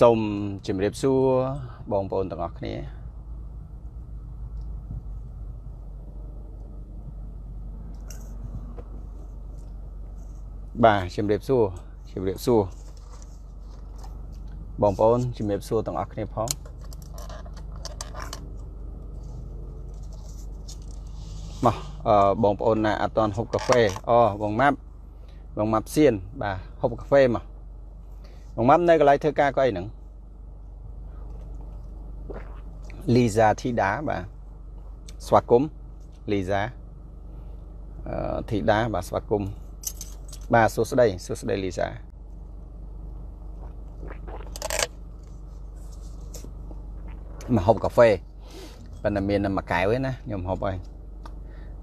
សូមជម្រាបសួរបងប្អូនទាំងអស់គ្នាបាទជម្រាបសួរជម្រាបសួរបងប្អូនជម្រាបសួរទាំងអស់គ្នាផងមកអឺបងប្អូនណាអត់ទាន់ហូបកាហ្វេអូបងម៉ាប់បងម៉ាប់សៀនបាទហូបកាហ្វេមក បងម៉ាប់នៅកន្លែងធ្វើការក៏អីហ្នឹងលីសាធីតាបាទស្វាគមន៍លីសាអឺធីតាបាទស្វាគមន៍បាទសួស្តីសួស្តីលីសាមកហូបកាហ្វេប៉ុន្តែមានមួយកែវឯណាខ្ញុំហូបហើយ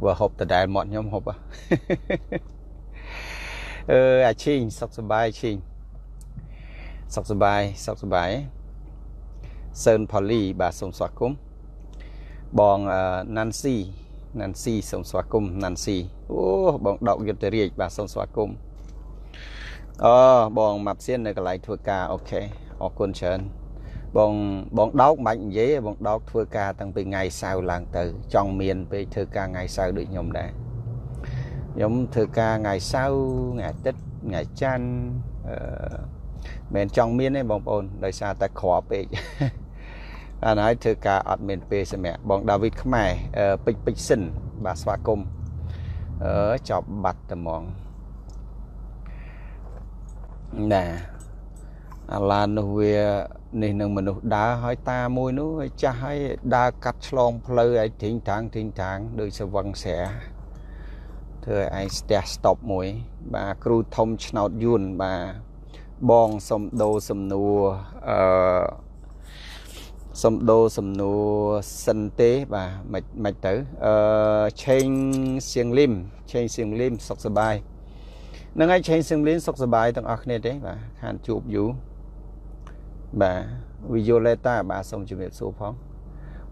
បើហូបដដែលមាត់ខ្ញុំហូបអឺអាឈីងសុខសប្បាយឈីង សុខសប្បាយសុខសប្បាយសឿនផូលីបាទសូមស្វាគមន៍បងណាន់ស៊ីណាន់ស៊ីសូមស្វាគមន៍ណាន់ស៊ីអូបងដកយុទ្ធរាជបាទសូមស្វាគមន៍អូបងម៉ាប់សៀននៅកន្លែងធ្វើការអូខេអរគុណច្រើនបងបងដោកមិនបាច់និយាយបងដោកធ្វើការតាំងពីថ្ងៃសៅរ៍ឡើងទៅ ចង់មានពេលធ្វើការថ្ងៃសៅរ៍ដូចខ្ញុំដែរខ្ញុំធ្វើការថ្ងៃសៅរ៍ថ្ងៃអាទិត្យថ្ងៃច័ន្ទអឺ មិនចង់មានទេបងប្អូនដោយសារតែក្រពេកអានហើយធ្វើការអត់មានពេលសម្រាប់បងដាវីតខ្មែរពេជ្រពេជ្រសិនបាទស្វាគមន៍អឺចប់បាត់តែហ្មងណាអាឡាននោះវានេះនឹងមនុស្សដើរហើយតាមួយនោះឲ្យចាស់ហើយដើរកាត់ឆ្លងផ្លូវឲ្យធីងតាំងធីងតាំងដូចសវឹងស្រាធ្វើឲ្យឯងស្ទះស្តុបមួយ បាទគ្រូធំឆ្នោតយួនបាទ បងសំដោសំនួរអឺសំដោសំនួរសិនទេបាទមិនមិនទៅអឺឆេងសៀងលឹមឆេងសៀងលឹមសុខសប្បាយនឹងហើយឆេងសៀងលឹមសុខសប្បាយទាំងអស់គ្នាទេបាទខានជួបយូរបាទ Violeta បាទសូមជម្រាបសួរផង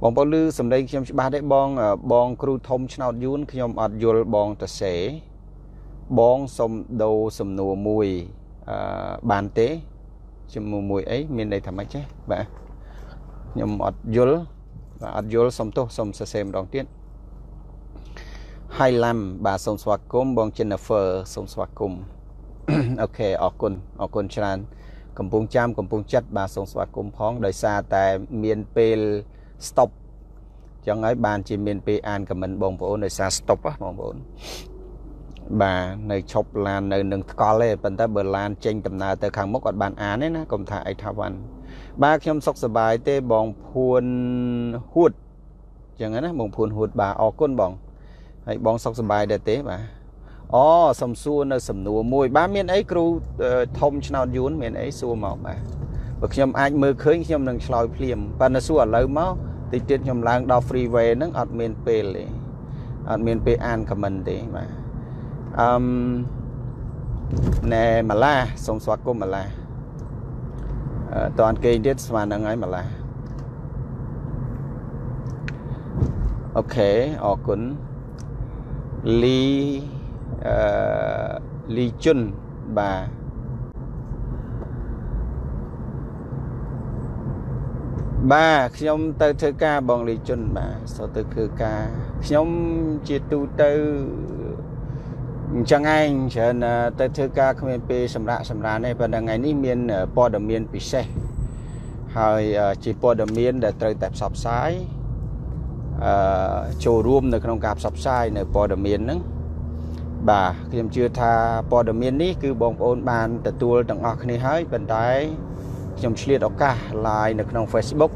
បងប្អូនឮសំឡេងខ្ញុំច្បាស់ទេបងបងគ្រូធំឆ្នោតយួនខ្ញុំអត់យល់បងតសេបងសុំដូរសំណួរមួយ អឺបានទេជាមួយមួយអីមានន័យថាម៉េចចេះបាទខ្ញុំអត់យល់បាទអត់យល់សុំទោសសុំសរសេរម្ដងទៀត Hi Lam បាទសូមស្វាគមន៍បង Jennifer សូមស្វាគមន៍អូខេអរគុណអរគុណច្រើន កំពុងចាំកំពុងចិត្តបាទសូមស្វាគមន៍ផងដោយសារតែមានពេល stop ចឹងហើយបានជាមានពេលអានខមមិនបងប្អូនដោយសារ stop បងប្អូន បាទនៅឈប់ឡាននៅនឹងថ្កល់ទេប៉ុន្តែបើឡានចេញដំណើរទៅខាងមុខអត់បានអានទេណាកុំថាអីថាវ៉ាន់បាទខ្ញុំសុខសប្បាយទេបងភួនហួតចឹងណាបងភួនហួតបាទអរគុណបងហើយបងសុខសប្បាយដែរទេបាទអូសំសួរនៅសំណួរមួយ បាទមានអីគ្រូធំឆ្នោតយួនមានអីសួរមកបាទបើខ្ញុំអាចមើលឃើញខ្ញុំនឹងឆ្លើយភ្លាមប៉ុន្តែសួរឥឡូវមកតិចទៀតខ្ញុំឡើងដល់ freeway ហ្នឹងអត់មានពេលទេអត់មានពេលអាន comment ទេបាទ អឹមណែម៉ាឡាសូមស្វាគមន៍ម៉ាឡាអឺតនគេទៀតស្មានហ្នឹងហើយម៉ាឡាអូខេអរគុណលីអឺលីជុនបាទបាទខ្ញុំទៅធ្វើការបងលីជុនបាទសូទៅធ្វើការខ្ញុំជាទូទៅ អញ្ចឹងឯងច្រើនទៅធ្វើការគ្មានពេលសម្រាប់សម្រានទេប៉ុន្តែថ្ងៃនេះមានព័ត៌មានពិសេសហើយជាព័ត៌មានដែលត្រូវតែផ្សព្វផ្សាយអឺចូលរួមនៅក្នុងការផ្សព្វផ្សាយនៅព័ត៌មានហ្នឹងបាទខ្ញុំជឿថាព័ត៌មាននេះគឺបងប្អូនបានទទួលទាំងអស់គ្នាហើយប៉ុន្តែខ្ញុំឆ្លៀតឱកាស live នៅក្នុង Facebook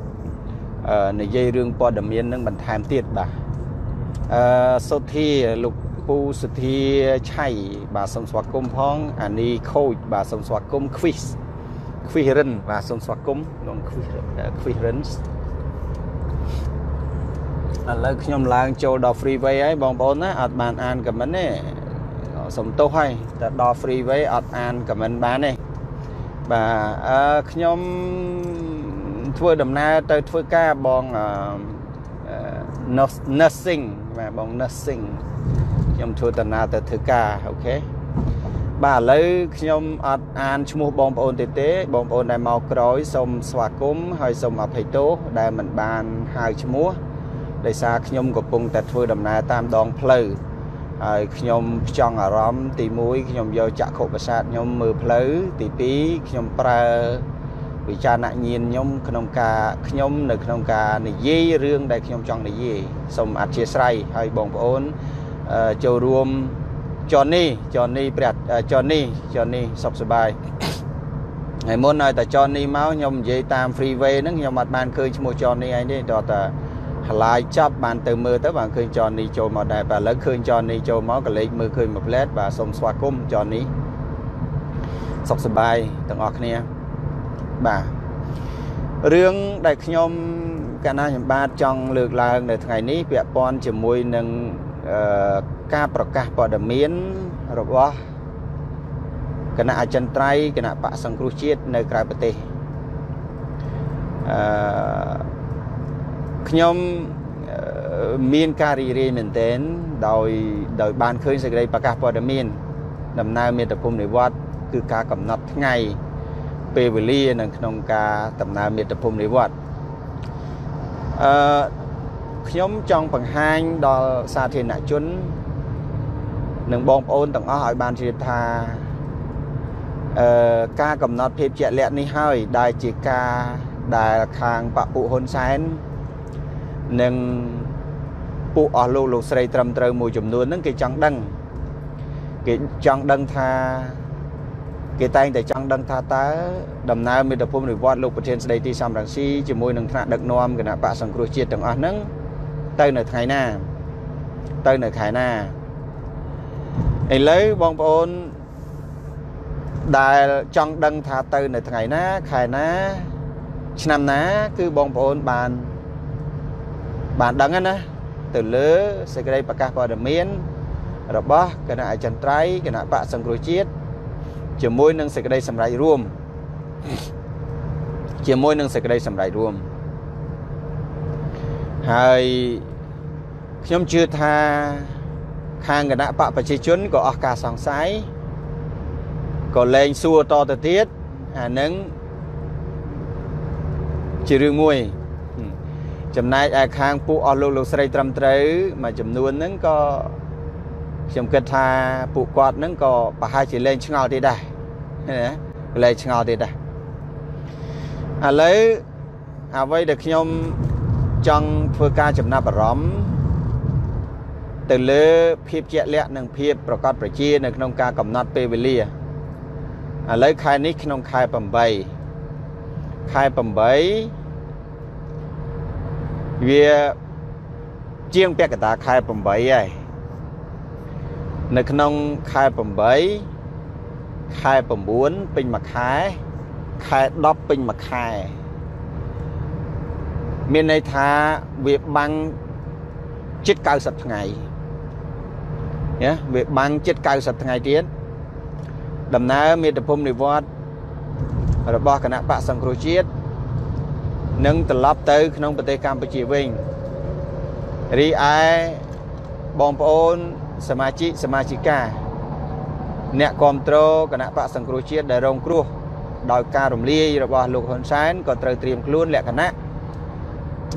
អឺនិយាយរឿងព័ត៌មាននឹងបន្ថែមទៀតបាទអឺសុធាលោក ពូសុធាឆៃបាទសូមស្វាគមន៍ផងអានីខូចបាទសូមស្វាគមន៍ quiz quiz រិនបាទសូមស្វាគមន៍ក្នុង quiz quiz រិនឥឡូវខ្ញុំឡើងចូលដល់ freeway ហើយបងប្អូនណាអត់បានអាន comment ទេសុំទោសហើយតែដល់ freeway អត់អាន comment បានទេបាទអឺខ្ញុំធ្វើដំណើរទៅធ្វើការបងអឺ nursing បាទបង nursing ខ្ញុំធ្វើដំណើរទៅធ្វើការអូខេបាទឥឡូវខ្ញុំអត់អានឈ្មោះបងប្អូនទេទេបងប្អូនដែលមកក្រោយសូមស្វាគមន៍ហើយសូមអភ័យទោសដែលមិនបានហៅឈ្មោះដោយសារខ្ញុំកំពុងតែធ្វើដំណើរតាមដងផ្លូវហើយខ្ញុំផ្ចង់អារម្មណ៍ទី1ខ្ញុំយកចក្ខុប្រសាទខ្ញុំមើលផ្លូវទី2ខ្ញុំប្រើវិចារណញ្ញាណខ្ញុំក្នុងការខ្ញុំនៅក្នុងការនិយាយរឿងដែលខ្ញុំចង់និយាយសូមអធិស្ឋានហើយបងប្អូន ចូលរួមចននេះចននេះព្រះចននេះចននេះសុខសប្បាយហើយមុនឲ្យតែចននេះមកខ្ញុំនិយាយតាម freeway ហ្នឹងខ្ញុំអត់បានឃើញឈ្មោះចននេះឯងទេតោះតែហឡាយចាប់បានទៅមើលទៅបានឃើញចននេះចូលមកដែរបាទឥឡូវឃើញចននេះចូលមកក៏លេខមើលឃើញមួយផ្លែតបាទសូមស្វាគមន៍ចននេះសុខសប្បាយទាំងអស់គ្នាបាទរឿងដែលខ្ញុំកាលណាខ្ញុំបាទចង់លើកឡើងនៅថ្ងៃនេះពាក់ព័ន្ធជាមួយនឹង ការប្រកាសព័ត៌មានរបស់គណៈអចិន្ត្រៃយ៍គណៈបកសង្គ្រោះជាតិនៅក្រៅប្រទេសអឺខ្ញុំមានការរីករាយមែនទែនដោយដោយបានឃើញសេចក្តីប្រកាសព័ត៌មានដំណើរមាតុភូមិនិវត្តគឺការកំណត់ថ្ងៃពេលវេលានៅក្នុងការដំណើរមាតុភូមិនិវត្តអឺ ខ្ញុំចង់បង្ហាញដល់សាធារណជន និងបងប្អូនទាំងអស់ឲ្យបានជ្រាបថាអឺការកំណត់ភាពជាក់លាក់នេះហើយដែលជាការដែលខាងបពុហ៊ុនសែននិងពួកអស់លោកលោកស្រីត្រឹមត្រូវមួយចំនួនហ្នឹងគេចង់ដឹងគេចង់ដឹងថាគេតែងតែចង់ដឹងថាតើដំណើរមេត្តភូមិនិវត្តលោកប្រធានស្ដីទីសំរងស៊ីជាមួយនឹងថ្នាក់ដឹកនាំគណៈបកសង្គ្រោះជាតិទាំងអស់ហ្នឹង ទៅនៅថ្ងៃណា ទៅនៅខែណាឥឡូវបងប្អូនដែលចង់ដឹងថាទៅនៅថ្ងៃណាខែណា ឆ្នាំណា គឺបងប្អូនបានបានដឹងណាទៅលើសេចក្តីប្រកាសព័ត៌មានរបស់គណៈអចិន្ត្រៃយ៍គណៈបកសង្គ្រោះជាតិជាមួយនឹងសេចក្តីសម្រេចរួមជាមួយនឹងសេចក្តីសម្រេចរួម ហើយខ្ញុំជឿថាខាងគណៈបកប្រជាជនក៏អស់ការសង្ស័យក៏លែងសួរតទៅទៀតអានឹងជារឿងមួយ ចំណែកឯខាងពួកអស់លោកលោកស្រីត្រឹមត្រូវមួយចំនួនហ្នឹងក៏ខ្ញុំគិតថាពួកគាត់ហ្នឹងក៏ប្រហែលជាលែងឆ្ងល់ទៀតដែរណាលែងឆ្ងល់ទៀតដែរឥឡូវអ្វីដែលខ្ញុំ ចង់ធ្វើការចំណាប់អារម្មណ៍ទៅលើភាពជាក់លាក់និងភាពប្រកបប្រជានៅក្នុងការកំណត់ពេលវេលាឥឡូវខែនេះក្នុងខែ8ខែ8វាជាងពាក់កតាខែ8ហើយនៅក្នុងខែ8ខែ9ពេញមួយខែខែ10ពេញមួយខែ មានន័យថាវាបាំងជិត90ថ្ងៃណាវាបាំងជិត90ថ្ងៃទៀតដំណើរមេត្តភូមិនិវត្តរបស់គណៈបកសង្គ្រោះជាតិនឹងត្រឡប់ទៅ ក្នុងប្រទេសកម្ពុជាវិញរីឯបងប្អូនសមាជិកសមាជិកាអ្នកគ្រប់គ្រងគណៈបកសង្គ្រោះជាតិដែលរងគ្រោះដោយការរំលាយរបស់លោកហ៊ុនសែនក៏ត្រូវត្រៀមខ្លួនលក្ខណៈ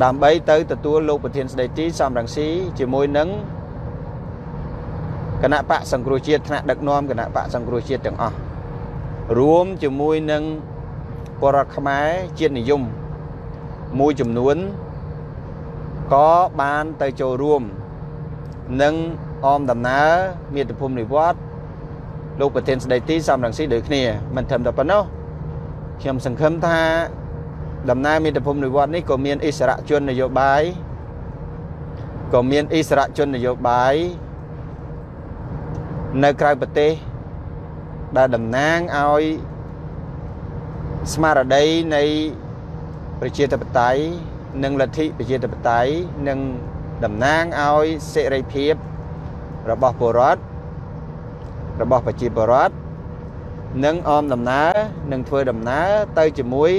ដើម្បីទៅទទួលលោកប្រធានស្ដីទីសំរងស៊ីជាមួយនឹងគណៈបកសង្គ្រោះជាតិថ្នាក់ដឹកនាំគណៈបកសង្គ្រោះជាតិទាំងអស់រួមជាមួយនឹងបរដ្ឋខ្មែរជាតិនិយមមួយចំនួនក៏បានទៅចូលរួមនឹងអមដំណើរមាតុភូមិនិវត្តលោកប្រធានស្ដីទីសំរងស៊ីដូចគ្នាមិនត្រឹមតែប៉ុណ្ណោះខ្ញុំសង្ឃឹមថា ដំណើរមាតុភូមិនិវត្តនេះក៏មានអិសរាជជននយោបាយក៏មានអិសរាជជននយោបាយនៅក្រៅប្រទេសដែលតំណាងឲ្យស្មារតីនៃប្រជាធិបតេយ្យនិងលទ្ធិប្រជាធិបតេយ្យនិងតំណាងឲ្យសេរីភាពរបស់ពលរដ្ឋរបស់ប្រជាពលរដ្ឋនិងអមដំណើរនឹងធ្វើដំណើរទៅជាមួយ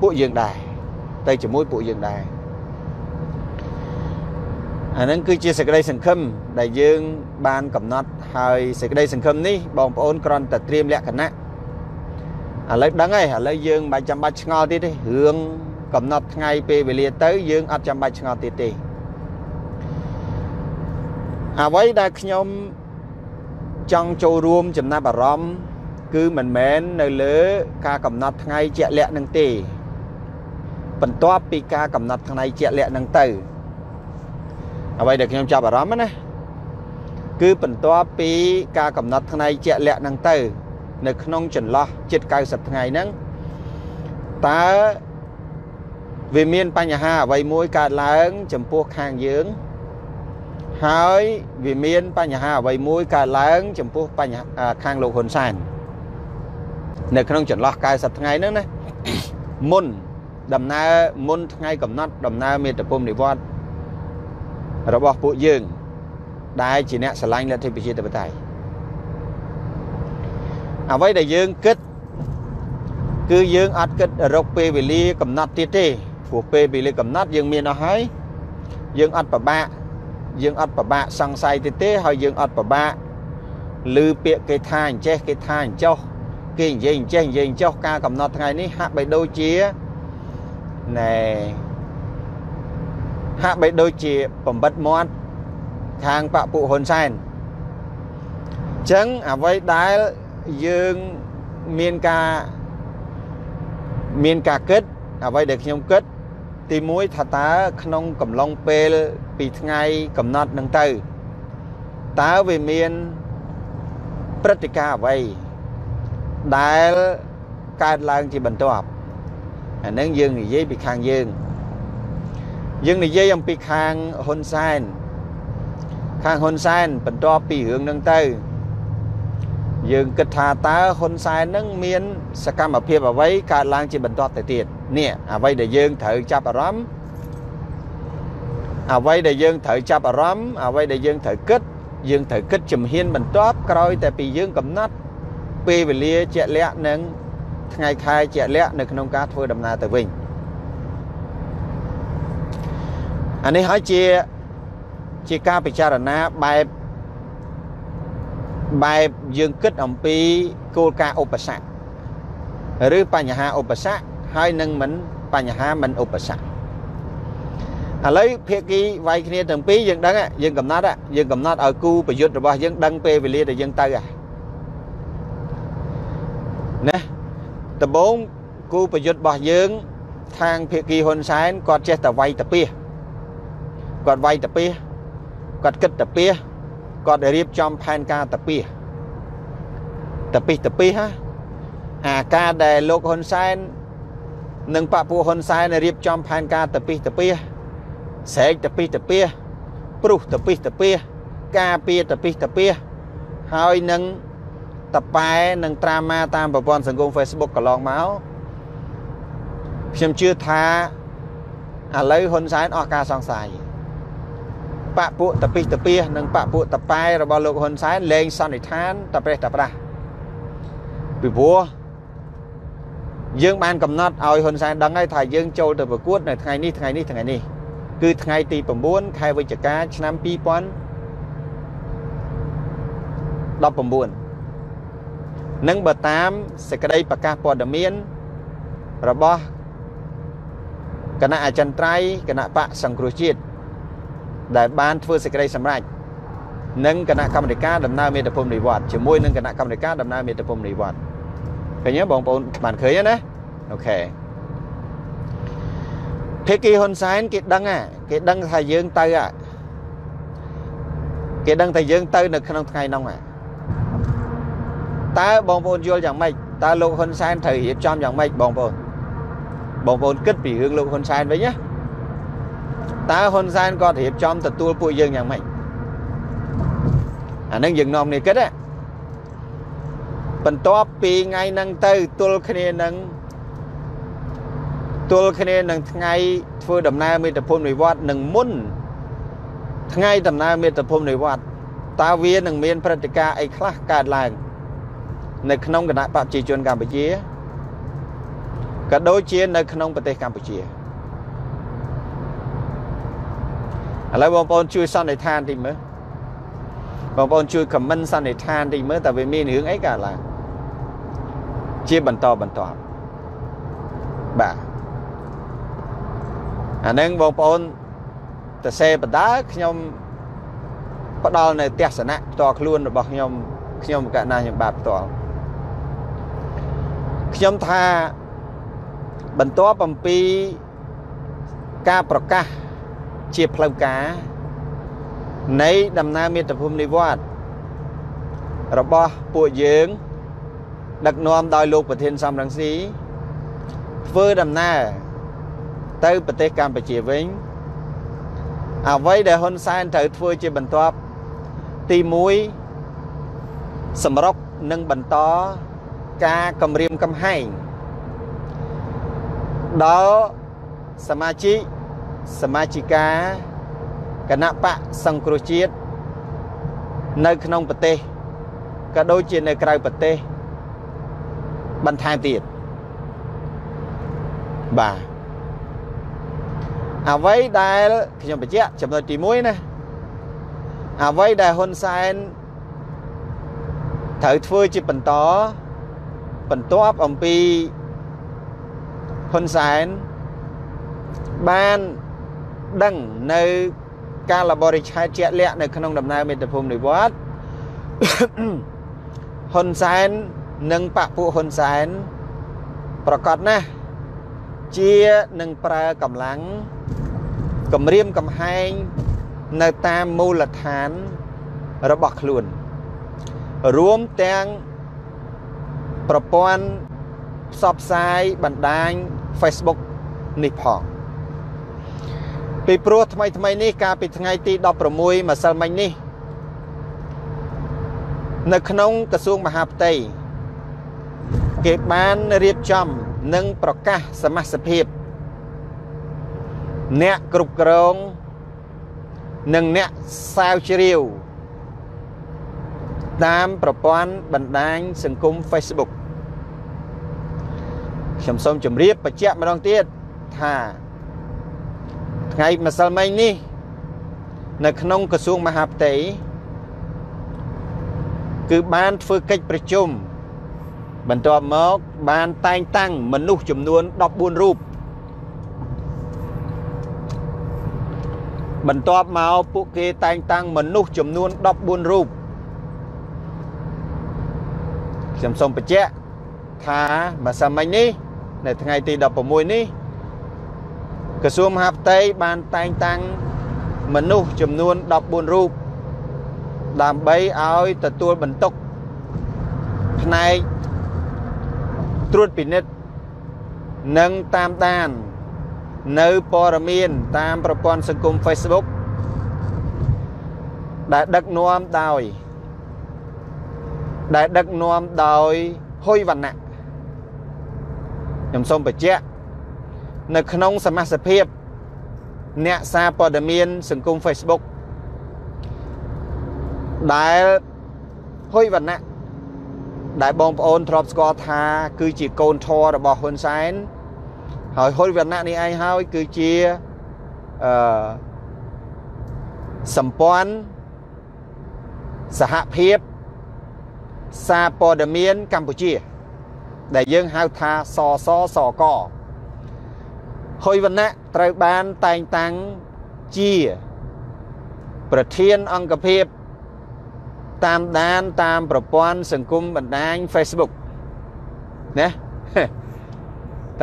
ពួកយើងដែរទៅជាមួយពួកយើងដែរឥអាហ្នឹងគឺជាសេចក្តីសង្ឃឹមដែលយើងបានកំណត់ហើយសេចក្តីសង្ឃឹមនេះបងប្អូនគ្រាន់តែត្រៀមលក្ខណៈឥឡូវដឹងហើយឥឡូវយើងមិនចាំបាច់ឆ្ងល់ទៀតទេរឿងកំណត់ថ្ងៃពេលវេលាទៅយើងអត់ចាំបាច់ឆ្ងល់ទៀតទេអ្វីដែលខ្ញុំចង់ចូលរួមចំណាប់អារម្មណ៍គឺមិនមែននៅលើការកំណត់ថ្ងៃជាក់លាក់នឹងទេ បន្ទាប់ពីការកំណត់ថ្ងៃជាក់លាក់នឹងទៅអ្វីដែលខ្ញុំចាប់អារម្មណ៍ណាគឺបន្ទាប់ពីការកំណត់ថ្ងៃជាក់លាក់នឹងទៅ នៅក្នុងចន្លោះជិត90ថ្ងៃហ្នឹងតើវាមានបញ្ហាអ្វីមួយកើតឡើង ចំពោះខាងយើង ហើយវាមានបញ្ហាអ្វីមួយកើតឡើង ចំពោះបញ្ហាខាងលោកហ៊ុនសែននៅក្នុងចន្លោះ90ថ្ងៃហ្នឹងណាមុន ដំណើរមុនថ្ងៃកំណត់ដំណើរមេត្តភូមិនិវត្តរបស់ពួកយើង ដែលជាអ្នកឆ្លាញ់លទ្ធិប្រជាធិបតេយ្យអ្វីដែលយើងគិត គឺយើងអត់គិតរកពេលវេលាកំណត់ទៀតទេព្រោះពេលវេលាកំណត់យើងមានអស់ហើយយើងអត់ប្របាក់យើងអត់ប្របាក់សង្ស័យទៀតទេហើយយើងអត់ប្របាក់ឮពាក្យគេថាអញ្ចេះគេថាអញ្ចោះគេនិយាយអញ្ចេះនិយាយអញ្ចោះការកំណត់ថ្ងៃនេះហាក់បីដូចជា ណែហាក់បីដូចជាបំបិតមាត់ខាងបពុហ៊ុនសែនអញ្ចឹងអ្វីដែលយើងមានការមានការគិតអ្វីដែលខ្ញុំគិត ទី1ថាតើក្នុងកំឡុងពេលពីថ្ងៃកំណត់នឹងទៅតើវាមានព្រឹត្តិការណ៍អ្វីដែលកើតឡើងជាបន្ទាប់ អានឹងយើងនិយាយពីខាងយើងយើងនិយាយអំពីខាងហ៊ុនសែនខាងហ៊ុនសែនបន្ទាប់ពីរឿងនឹងទៅ យើងគិតថាតើហ៊ុនសែននឹងមាន សកម្មភាពអ្វីកើតឡើងជាបន្តទៅទៀតនេះអ្វីដែលយើងត្រូវចាប់អារម្មណ៍អ្វីដែលយើងត្រូវចាប់អារម្មណ៍អ្វីដែលយើងត្រូវគិត យើងត្រូវគិតជំហានបន្ទាប់ក្រោយតែពីយើងកំណត់ពេលវេលាជាក់លាក់និង ថ្ងៃខែជាក់លាក់នៅក្នុងការធ្វើដំណើរទៅវិញអានេះហើយជាជាការពិចារណាបែបបែបយើងគិតអំពីគោលការណ៍ឧបសគ្គឬបញ្ហាឧបសគ្គហើយនឹងមិនបញ្ហាមិនឧបសគ្គឥឡូវភាគីវាយគ្នាទាំងពីរយើងដឹងយើងកំណត់យើងកំណត់ឲ្យគូប្រយុទ្ធរបស់យើងដឹងពេលវេលាដែលយើងទៅណា ដំបូងគូប្រយុទ្ធរបស់យើងខាងភាគីហ៊ុនសែនគាត់ចេះតែវាយតាពីគាត់វាយតាពីគាត់គិតតាពីគាត់រៀបចំផែនការតាពីតាពីតាពីហ่าអាការដែលលោកហ៊ុនសែននិងបពុហ៊ុនសែនរៀបចំផែនការតាពីតាពីស្រែកតាពីតាពីព្រុសតាពីតាពីការពារតាពីតាពីហើយនឹង តប៉ែនិងត្រាម៉ាតាមប្រព័ន្ធសង្គម Facebook កន្លងមកខ្ញុំជឿថាឥឡូវហ៊ុនសែនអស់ការសង្ស័យបពពួកតពិសតពៀសនិងបពពួកតប៉ែរបស់លោកហ៊ុនសែនលែងសន្និដ្ឋានតប្រេះតប្រាស់ពីព្រោះយើងបានកំណត់ឲ្យហ៊ុនសែនដឹងហើយថាយើងចូលទៅប្រកួតនៅថ្ងៃនេះថ្ងៃនេះថ្ងៃនេះគឺថ្ងៃទី9ខែវិច្ឆិកាឆ្នាំ2019 នឹងបើតាមសេចក្តីប្រកាសព័ត៌មានរបស់គណៈអចិន្ត្រៃយ៍គណៈបកសង្គ្រោះជាតិដែលបានធ្វើសេចក្តីសម្រេចនិងគណៈកម្មាធិការដំណើរមេត្តភូមិនិវត្តជាមួយនឹងគណៈកម្មាធិការដំណើរមេត្តភូមិនិវត្តឃើញទេបងប្អូនបានឃើញណាអូខេភាគីហ៊ុនសែនគេដឹងគេដឹងថាយើងទៅគេដឹងថាយើងទៅនៅក្នុងថ្ងៃនោះ តើបងប្អូនយល់យ៉ាងម៉េចតើលោកហ៊ុនសែនត្រូវរៀបចំយ៉ាងម៉េចបងប្អូនបងប្អូនគិតពីរឿងលោកហ៊ុនសែនវិញណាតើហ៊ុនសែនគាត់រៀបចំទទួលពួកយើងយ៉ាងម៉េចអានឹងយើងនាំគ្នាគិតណាបន្ទាប់ពីថ្ងៃហ្នឹងទៅទល់គ្នានឹងទល់គ្នានឹងថ្ងៃធ្វើដំណើរមេត្តភូមិនិវត្តនឹងមុនថ្ងៃដំណើរមេត្តភូមិនិវត្តតើវានឹងមានព្រឹត្តិការណ៍អីខ្លះកើតឡើង នៅក្នុងគណៈបព្វជិជនកម្ពុជាក៏ដូចជានៅក្នុងប្រទេសកម្ពុជាឥឡូវបងប្អូនជួយសន្និដ្ឋានតិចមើលបងប្អូនជួយ comment សន្និដ្ឋានតិចមើលតើវាមានរឿងអីកើតឡើងជាបន្តបន្តបាទអានឹងបងប្អូនទៅសេបដាខ្ញុំផ្ដល់នៅទស្សនៈផ្ទាល់ខ្លួនរបស់ខ្ញុំខ្ញុំកណាខ្ញុំបាទផ្ទាល់ ខ្ញុំថាបន្ទាប់អំពីការប្រកាសជាផ្លូវការនៃដំណើរមាតុភូមិនិវត្តរបស់ពួកយើង ដឹកនាំដោយលោកប្រធានសំរងស៊ីធ្វើដំណើរទៅប្រទេសកម្ពុជាវិញអ្វីដែលហ៊ុនសែនត្រូវធ្វើជាបន្ទាប់ទី1សម្រុកនិងបន្ត ការគម្រាមកំហែងដល់សមាជិកសមាជិកាគណៈបកសង្គ្រោះជាតិនៅក្នុងប្រទេសក៏ដូចជានៅក្រៅប្រទេសបន្ថែមទៀតបាទអ្វីដែលខ្ញុំបញ្ជាក់ចំណុចទី1ណាអ្វីដែលហ៊ុនសែនត្រូវធ្វើជាបន្ត បន្ទាប់អំពីហ៊ុនសែនបានដឹងនៅការលបរិឆេទជាក់លាក់នៅក្នុងដំណើរមេត្តភូមិនិវត្តហ៊ុនសែននិងបពពួកហ៊ុនសែនប្រកាសណាស់ជានឹងប្រើកម្លាំងគម្រាមកំហែងនៅតាមមូលដ្ឋានរបស់ខ្លួន រួមទាំង ប្រព័ន្ធផ្សព្វផ្សាយបណ្ដាញ Facebook នេះផងពីព្រោះថ្មីថ្មីនេះកាលពីថ្ងៃទី16ម្សិលមិញនេះ នៅក្នុងក្រសួងមហាផ្ទៃគេបានរៀបចំនិងប្រកាសសមាជិកភាពអ្នកគ្រប់គ្រង និងអ្នកសាវជ្រាវតាមប្រព័ន្ធបណ្ដាញសង្គម Facebook ខ្ញុំសូមជម្រាបបញ្ជាក់ម្ដងទៀតថាថ្ងៃម្សិលមិញនេះ នៅក្នុងក្រសួងមហាផ្ទៃគឺបានធ្វើកិច្ចប្រជុំបន្ទាប់មកបានតែងតាំងមនុស្សចំនួន14រូបបន្ទាប់មកពួកគេតែងតាំងមនុស្សចំនួន14រូបខ្ញុំសូមបញ្ជាក់ថាម្សិលមិញនេះ នៅថ្ងៃទី16នេះក្រសួងមហាផ្ទៃបានតែងតាំងមនុស្សចំនួន14រូបដើម្បីឲ្យទទួលបន្ទុកផ្នែកត្រួតពិនិត្យនិងតាមដាន នៅព័ត៌មានតាមប្រព័ន្ធសង្គម Facebook ដែលដឹកនាំដោយដែលដឹកនាំដោយហ៊ុយវណ្ណៈ ខ្ញុំសូមបញ្ជាក់នៅក្នុងសមាជិកភាពអ្នកសារព័ត៌មាន សង្គម Facebook ដែលហ៊ុយវណ្ណៈដែលបងប្អូនធ្លាប់ស្គាល់ថា គឺជាកូនធររបស់ហ៊ុនសែនហើយហ៊ុយវណ្ណៈនេះឯងហើយគឺជាអឺសម្ព័ន្ធសហភាពសារព័ត៌មានកម្ពុជា ដែលយើងហៅថាសសសកហ៊ុយវណ្ណៈត្រូវបានតែងតាំងជា ប្រធានអង្គភាព តាមដានតាមប្រព័ន្ធសង្គមបណ្ដាញ Facebook ណា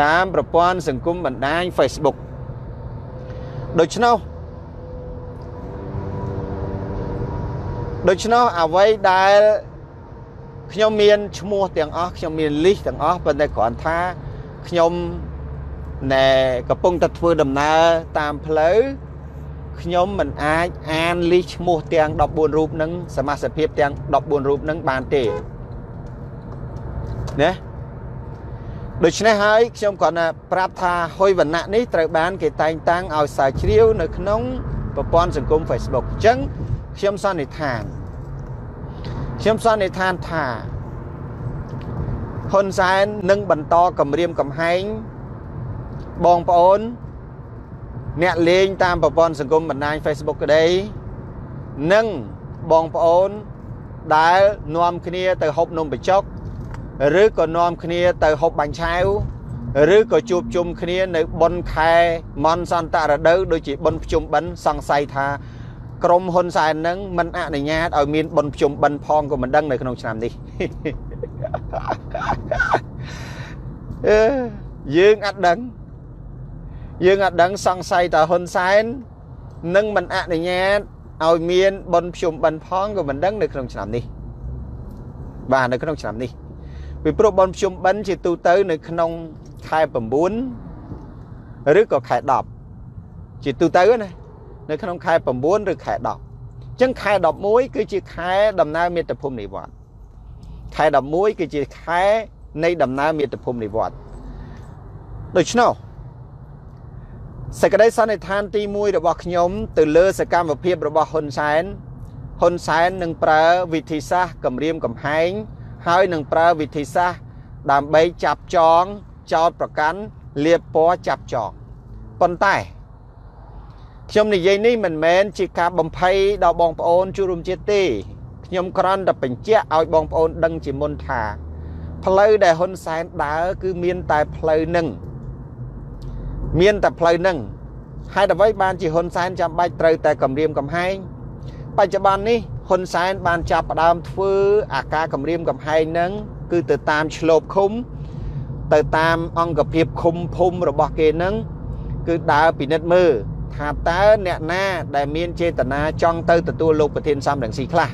តាមប្រព័ន្ធសង្គមបណ្ដាញ Facebook ដូច្នោះដូច្នោះអ្វីដែល ខ្ញុំមានឈ្មោះទាំងអស់ខ្ញុំមានលីសទាំងអស់ប៉ុន្តែគ្រាន់ថាខ្ញុំណែកំពុងតែធ្វើដំណើរតាមផ្លូវខ្ញុំមិនអាចអានលីសឈ្មោះទាំង14រូបនឹងសមាជិកភាពទាំង14រូបនឹងបានទេណាដូច្នេះហើយខ្ញុំគ្រាន់តែប្រាប់ថាហុយវណ្ណៈនេះត្រូវបានគេតែងតាំងឲ្យសាជ្រាវនៅក្នុងប្រព័ន្ធសង្គម Facebook អញ្ចឹងខ្ញុំសន្និដ្ឋាន ខ្ញុំសន្និដ្ឋានថាហ៊ុនសែននឹងបន្តគម្រាមកំហែងបងប្អូន អ្នកលេងតាមប្រព័ន្ធសង្គមបណ្ដាញ Facebook ក្តីនិងបងប្អូនដែលនាំគ្នាទៅហូបនំបញ្ចុកឬក៏នាំគ្នាទៅហូបបាញ់ឆាវឬក៏ជួបជុំគ្នានៅបុណ្យខែមនសន្តរដូវដូចជាបុណ្យភ្ជុំបិណ្ឌសង្ស័យថា ក្រមហ៊ុនសែននឹងមិនអនុញ្ញាតឲ្យមានបុណ្យភ្ជុំបិណ្ឌផងក៏មិនដឹងនៅក្នុងឆ្នាំនេះអឺយើងអត់ដឹង យើងអត់ដឹងសង្ស័យតើហ៊ុនសែននឹងមិនអនុញ្ញាតឲ្យមានបុណ្យភ្ជុំបិណ្ឌផងក៏មិនដឹងនៅក្នុងឆ្នាំនេះបាទនៅក្នុងឆ្នាំនេះពីព្រោះបុណ្យភ្ជុំបិណ្ឌជាទូទៅ នៅក្នុងខែ9ឬក៏ខែ10ជាទូទៅណា នៅក្នុងខែ9ឬខែ10អញ្ចឹងខែ11គឺជាខែដំណើរមាតុភូមិនិវត្តខែ11គឺជាខែនៃដំណើរមាតុភូមិនិវត្តដូច្នោះសេចក្តីសន្និដ្ឋានទី1របស់ខ្ញុំទៅលើសកម្មភាពរបស់ហ៊ុនសែនហ៊ុនសែននឹងប្រើវិធីសាស្ត្រគម្រាមកំហែងហើយនឹងប្រើវិធីសាស្ត្រដើម្បីចាប់ចងចោតប្រកាន់លៀបពណ៌ចាប់ចងប៉ុន្តែ ខ្ញុំនិយាយនេះមិនមែនជាការបំភ័យដល់បងប្អូនជួបរួមជាតិទេខ្ញុំគ្រាន់តែបញ្ជាក់ឲ្យបងប្អូនដឹងជាមុនថា ផ្លូវដែលហ៊ុនសែនដើរគឺមានតែផ្លូវនឹងមានតែផ្លូវនឹងហេតុអ្វីបានជាហ៊ុនសែនចាំបាច់ត្រូវតែគម្រាមកំហែងបច្ចុប្បន្ននេះហ៊ុនសែនបានចាប់ផ្ដើមធ្វើអាការគម្រាមកំហែងនឹងគឺទៅតាមឆ្លូបឃុំ ទៅតាមអង្គភាពឃុំភូមិរបស់គេនឹងគឺដើរពិនិត្យមើល ថាតើអ្នកណាដែលមានចេតនាចង់ទៅទទួលលោកប្រធានសំរងស៊ីខ្លះ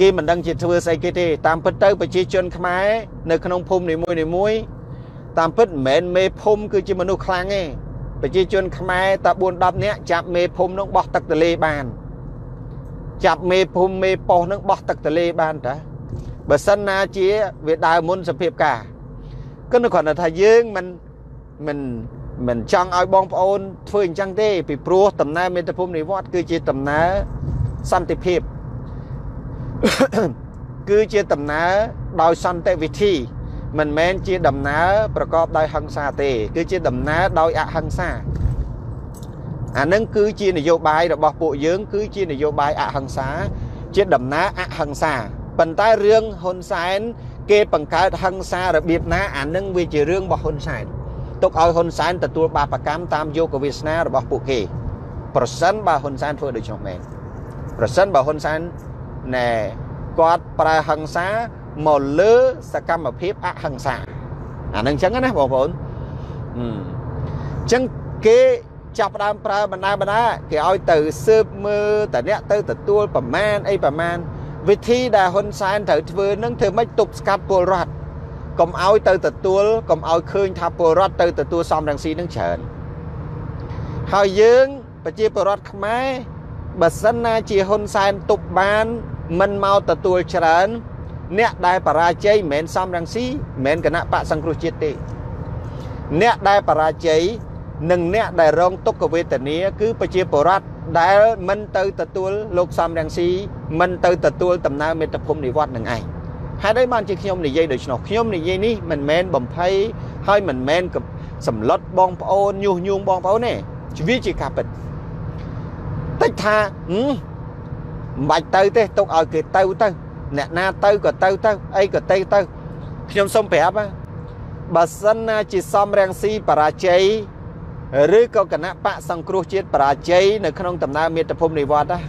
គេមិនដឹងជាធ្វើស្អីគេទេតាមពិតទៅប្រជាជនខ្មែរនៅក្នុងភូមិនីមួយៗតាមពិតមិនមែនមេភូមិគឺជាមនុស្សខ្លាំងទេប្រជាជនខ្មែរតា4 10នាក់ចាប់មេភូមិនឹងបោះទឹកទន្លេបានចាប់មេភូមិមេប៉ុស្តិ៍នឹងបោះទឹកទន្លេបានតាបើសិនណាជាវាដើរមុនសភាពការគឺគ្រាន់តែថាយើងមិនមិន មិនចង់ឲ្យបងប្អូនធ្វើអញ្ចឹងទេពីព្រោះដំណើរមេត្តភូមិនិវត្តគឺជាដំណើរសន្តិភាពគឺជាដំណើរដោយសន្តិវិធី មិនមែនជាដំណើរប្រកបដោយហិង្សាទេ គឺជាដំណើរដោយអហិង្សាអានឹងគឺជានយោបាយរបស់ពួកយើង គឺជានយោបាយអហិង្សា ជាដំណើរអហិង្សាប៉ុន្តែរឿងហ៊ុនសែនគេបង្កើតហិង្សារបៀបណាអានឹងវាជារឿងរបស់ហ៊ុនសែន ទុកឲ្យហ៊ុនសែនទទួលបាបកម្មតាមយកវាសនារបស់ពួកគេប្រសិនបើហ៊ុនសែនធ្វើដូច្នោះមែនប្រសិនបើហ៊ុនសែនណែគាត់ប្រើហិង្សាមកលើសកម្មភាពអហិង្សាអានឹងអញ្ចឹងណាបងប្អូនអញ្ចឹងគេចាប់ដើមប្រើបណ្ដាបណ្ដាគេឲ្យទៅស៊ើបមើលតអ្នកទៅទទួលប្រមាណអីប្រមាណវិធីដែលហ៊ុនសែនត្រូវធ្វើនឹងធ្វើម៉េចទប់ស្កាត់ពលរដ្ឋ កុំឲ្យទៅទទួលកុំឲ្យឃើញថាពលរដ្ឋទៅទទួលសំរងស៊ីនឹងច្រើនហើយយើងប្រជាពលរដ្ឋខ្មែរបើសិនណាជាហ៊ុនសែនទប់បានមិនមកទទួលច្រើន អ្នកដែលបរាជ័យមិនមែនសំរងស៊ីមិនមែនគណៈបកសង្គ្រោះជាតិទេអ្នកដែលបរាជ័យនិងអ្នកដែលរងទុក្ខវេទនាគឺប្រជាពលរដ្ឋដែលមិនទៅទទួលលោកសំរងស៊ីមិនទៅទទួលដំណើរមេត្តភូមិនិវត្តនឹងឯង ហេតុអីបានជាខ្ញុំនិយាយដូច្នោះខ្ញុំនិយាយនេះមិនមែនបំភ័យហើយមិនមែនសម្លុតបងប្អូនញុះញង់បងប្អូនទេវាជាការពិតតិចថាមិនបាច់ទៅទេទុកឲ្យគេទៅទៅអ្នកណាទៅក៏ទៅទៅអីក៏ទៅទៅខ្ញុំសូមប្រាប់បើសិនណាជាសំរងស៊ីបរាជ័យឬក៏គណៈបកសង្គ្រោះជាតិបរាជ័យនៅក្នុងដំណើរមាតុភូមិនិវត្តណា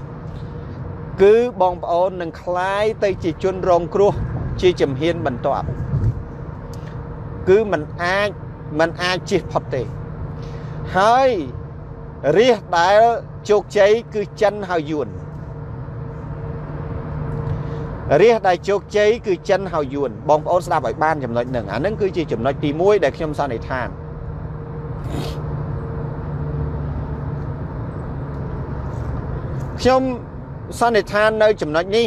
គឺបងប្អូននឹងคลายទៅជាជនរងគ្រោះ ជាជំហានបន្ទាប់គឺมันអាចมันអាចជិះផុតទេហើយរាជដែលជោគជ័យគឺចិនហើយយួនរាជដែលជោគជ័យគឺចិនហើយយួនបងប្អូនស្ដាប់ឲ្យបានចំណុចហ្នឹងអាហ្នឹងគឺជាចំណុចទី1ដែលខ្ញុំសន្និដ្ឋានខ្ញុំសន្និដ្ឋាននៅចំណុចនេះ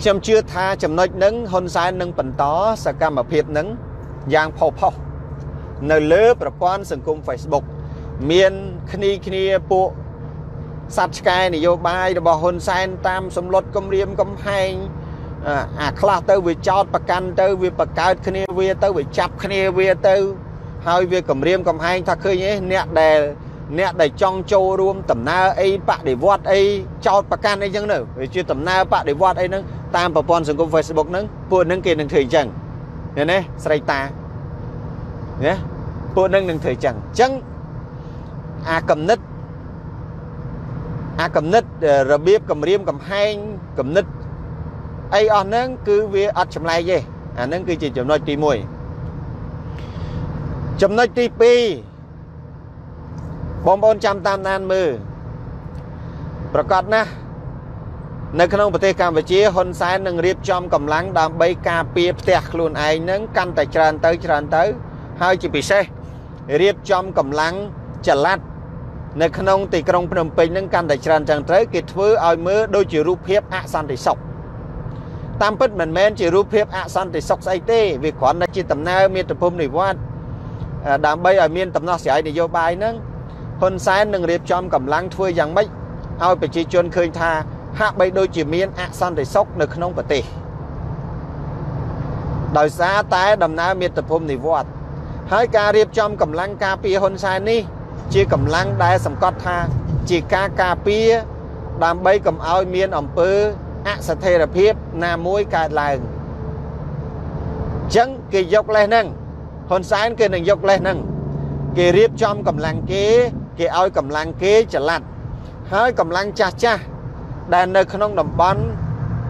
ខ្ញុំជឿថាចំណុចនឹងហ៊ុនសែននឹងបន្តសកម្មភាពនឹងយ៉ាងផុសផុសនៅលើប្រព័ន្ធសង្គម Facebook មានគ្នាគ្នាពួកសัตว์ឆ្កែនយោបាយរបស់ហ៊ុនសែនតាមសម្លុតគម្រាមកំហែងអាខ្លះទៅវាចោតប្រកាន់ទៅវាបង្កើតគ្នាវាទៅវាចាប់គ្នាវាទៅហើយវាគម្រាមកំហែងថាឃើញឯអ្នកដែល អ្នកដែលចង់ចូលរួមដំណើរអីបដិវត្តអីចោតប្រកាន់អីចឹងទៅវាជាដំណើរបដិវត្តអីហ្នឹងតាមប្រព័ន្ធសង្គម Facebook ហ្នឹងពួកហ្នឹងគេនឹងធ្វើអញ្ចឹងឃើញទេស្រីតាណាពួកហ្នឹងនឹងធ្វើអញ្ចឹងអញ្ចឹងអាកំណត់អាកំណត់របៀបគម្រាមកំហែងកំណត់អីអស់ហ្នឹងគឺវាអត់ចម្លែកទេអាហ្នឹងគឺជាចំណុចទី1ចំណុចទី2 បងប្អូនចាំតាមដានមើលប្រកាសណាស់នៅក្នុងប្រទេសកម្ពុជាហ៊ុនសែននឹងរៀបចំកម្លាំងដើម្បីការពារផ្ទះខ្លួនឯងនឹងកាន់តែច្រើនទៅច្រើនទៅ ហើយជាពិសេសរៀបចំកម្លាំងចល័តនៅក្នុងទីក្រុងភ្នំពេញនឹងកាន់តែច្រើនចឹងទៅគេធ្វើឲ្យមើលដូចជារូបភាពអសន្តិសុខតាមពិតមិនមែនជារូបភាពអសន្តិសុខស្អីទេវាគ្រាន់តែជាដំណើរមាតុភូមិនិវត្តដើម្បីឲ្យមានដំណោះស្រាយនយោបាយហ្នឹង ហ៊ុនសែននឹងរៀបចំកម្លាំងធ្វើយ៉ាងម៉េចឲ្យប្រជាជនឃើញថាហាក់បីដូចជាមានអសន្តិសុខនៅក្នុងប្រទេសដោយសារតែដំណើរមាតុភូមិនិវត្តហើយការរៀបចំកម្លាំងការពារហ៊ុនសែននេះ ជាកម្លាំងដែលសង្កត់ថាជាការការពារដើម្បីកុំឲ្យមានអំពើអស្ថិរភាពណាមួយកើតឡើងអញ្ចឹងគេយកលេសហ្នឹងហ៊ុនសែនគេនឹងយកលេសហ្នឹងគេរៀបចំកម្លាំងគេ គេឲ្យកម្លាំងគេចល័តហើយកម្លាំងចាស់ចាស់ដែលនៅក្នុងតំបន់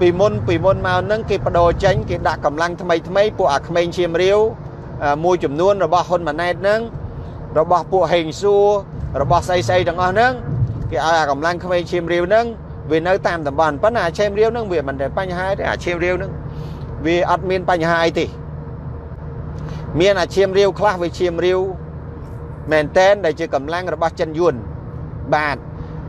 ពីមុនពីមុនមកហ្នឹងគេបដូរចេញគេដាក់កម្លាំងថ្មីថ្មីពួកអាក្មេងឈាមរាវមួយចំនួនរបស់ហ៊ុនម៉ាណែតហ្នឹងរបស់ពួកហេងសួររបស់ស្អីស្អីទាំងអស់ហ្នឹងគេឲ្យអាកម្លាំងក្មេងឈាមរាវហ្នឹងវានៅតាមតំបន់ប៉ុន្តែអាឈាមរាវហ្នឹងវាមិនតែបញ្ហាទេអាឈាមរាវហ្នឹងវាអត់មានបញ្ហាអីទេមានអាឈាមរាវខ្លះវាឈាមរាវ មែនតែនដែលជាកម្លាំងរបស់ចិនយួនបាទ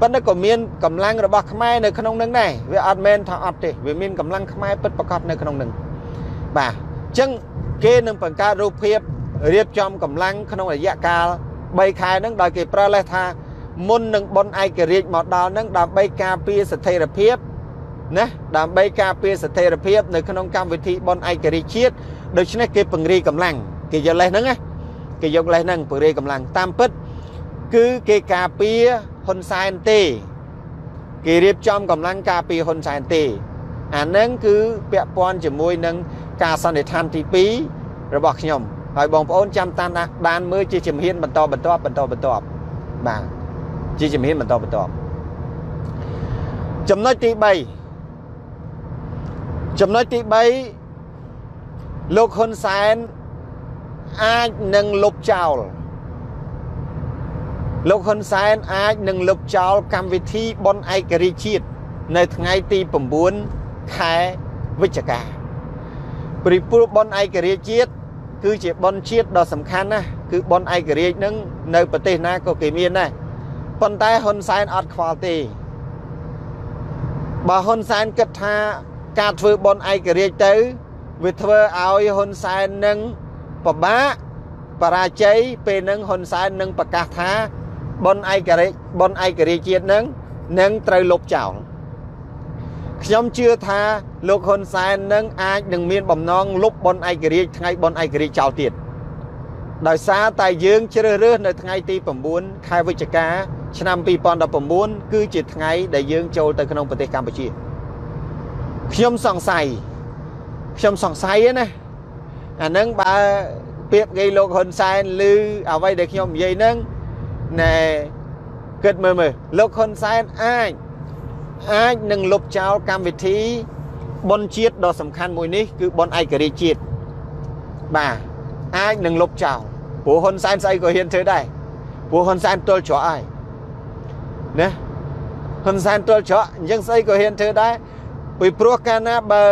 ប៉ុន្តែក៏មានកម្លាំងរបស់ខ្មែរនៅក្នុងនឹងដែរវាអត់មែនថាអត់ទេវាមានកម្លាំងខ្មែរពិតប្រាកដនៅក្នុងនឹងបាទអញ្ចឹងគេនឹងបង្កើតរូបភាពរៀបចំកម្លាំងក្នុងរយៈកាល3ខែហ្នឹងដោយគេប្រើលេសថាមុននឹងបនឯករាជ្យមកដល់ហ្នឹងដើម្បីការពារស្ថិរភាពណាដើម្បីការពារស្ថិរភាពនៅក្នុងកម្មវិធីបនឯករាជ្យជាតិដូច្នេះគេពង្រីកកម្លាំងគេយកលេសហ្នឹងណា គេយកលេសហ្នឹងពង្រីកកម្លាំងតាមពិត គឺគេការពារហ៊ុនសែនទេគេរៀបចំកម្លាំងការពារហ៊ុនសែនទេអានឹងគឺពាក់ព័ន្ធជាមួយនឹងការសន្និដ្ឋានទី2របស់ខ្ញុំហើយបងប្អូនចាំតាមដានមើលជាជំហានបន្តបន្តបន្តបន្តបាទជាជំហានបន្តបន្តចំណុចទី3ចំណុចទី3លោកហ៊ុនសែន អាចនឹងលុបចោលលោកហ៊ុនសែនអាចនឹងលុបចោលកម្មវិធីបនឯករាជ្យជាតិនៅថ្ងៃទី9ខែវិច្ឆិកាព្រោះពលបនឯករាជ្យជាតិគឺជាបនជាតិដ៏សំខាន់ណាស់គឺបនឯករាជ្យនឹងនៅប្រទេសណាក៏គេមានដែរប៉ុន្តែហ៊ុនសែនអត់ខ្វល់ទេបើហ៊ុនសែនគិតថាការធ្វើបនឯករាជ្យទៅវាធ្វើឲ្យហ៊ុនសែននឹង ពិបាកបរាជ័យពេលនឹងហ៊ុនសែននឹងប្រកាសថាបនឯករាជ្យបនឯករាជ្យជាតិនឹងនឹងត្រូវលុបចោលខ្ញុំជឿថាលោកហ៊ុនសែននឹងអាចនឹងមានបំណងលុបបនឯករាជ្យថ្ងៃបនឯករាជ្យចោលទៀតដោយសារតែយើងជ្រើសរើសនៅថ្ងៃទី9ខែវិច្ឆិកាឆ្នាំ2019គឺជាថ្ងៃដែលយើងចូលទៅក្នុងប្រទេសកម្ពុជាខ្ញុំសង្ស័យខ្ញុំសង្ស័យណា អានឹងបើពាក្យគេលោកហ៊ុនសែនឮអ្វីដែលខ្ញុំនិយាយហ្នឹងណែគិតមើលមើលលោកហ៊ុនសែនអាចអាចនឹងលុបចោលកម្មវិធីបុណ្យជាតិដ៏សំខាន់មួយនេះគឺបុណ្យឯករាជ្យជាតិបាទអាចនឹងលុបចោលព្រោះហ៊ុនសែនស្អីក៏ហ៊ានធ្វើដែរព្រោះហ៊ុនសែនទល់ច្រកហើយណាហ៊ុនសែនទល់ច្រកអញ្ចឹងស្អីក៏ហ៊ានធ្វើដែរពីព្រោះកាលណាបើ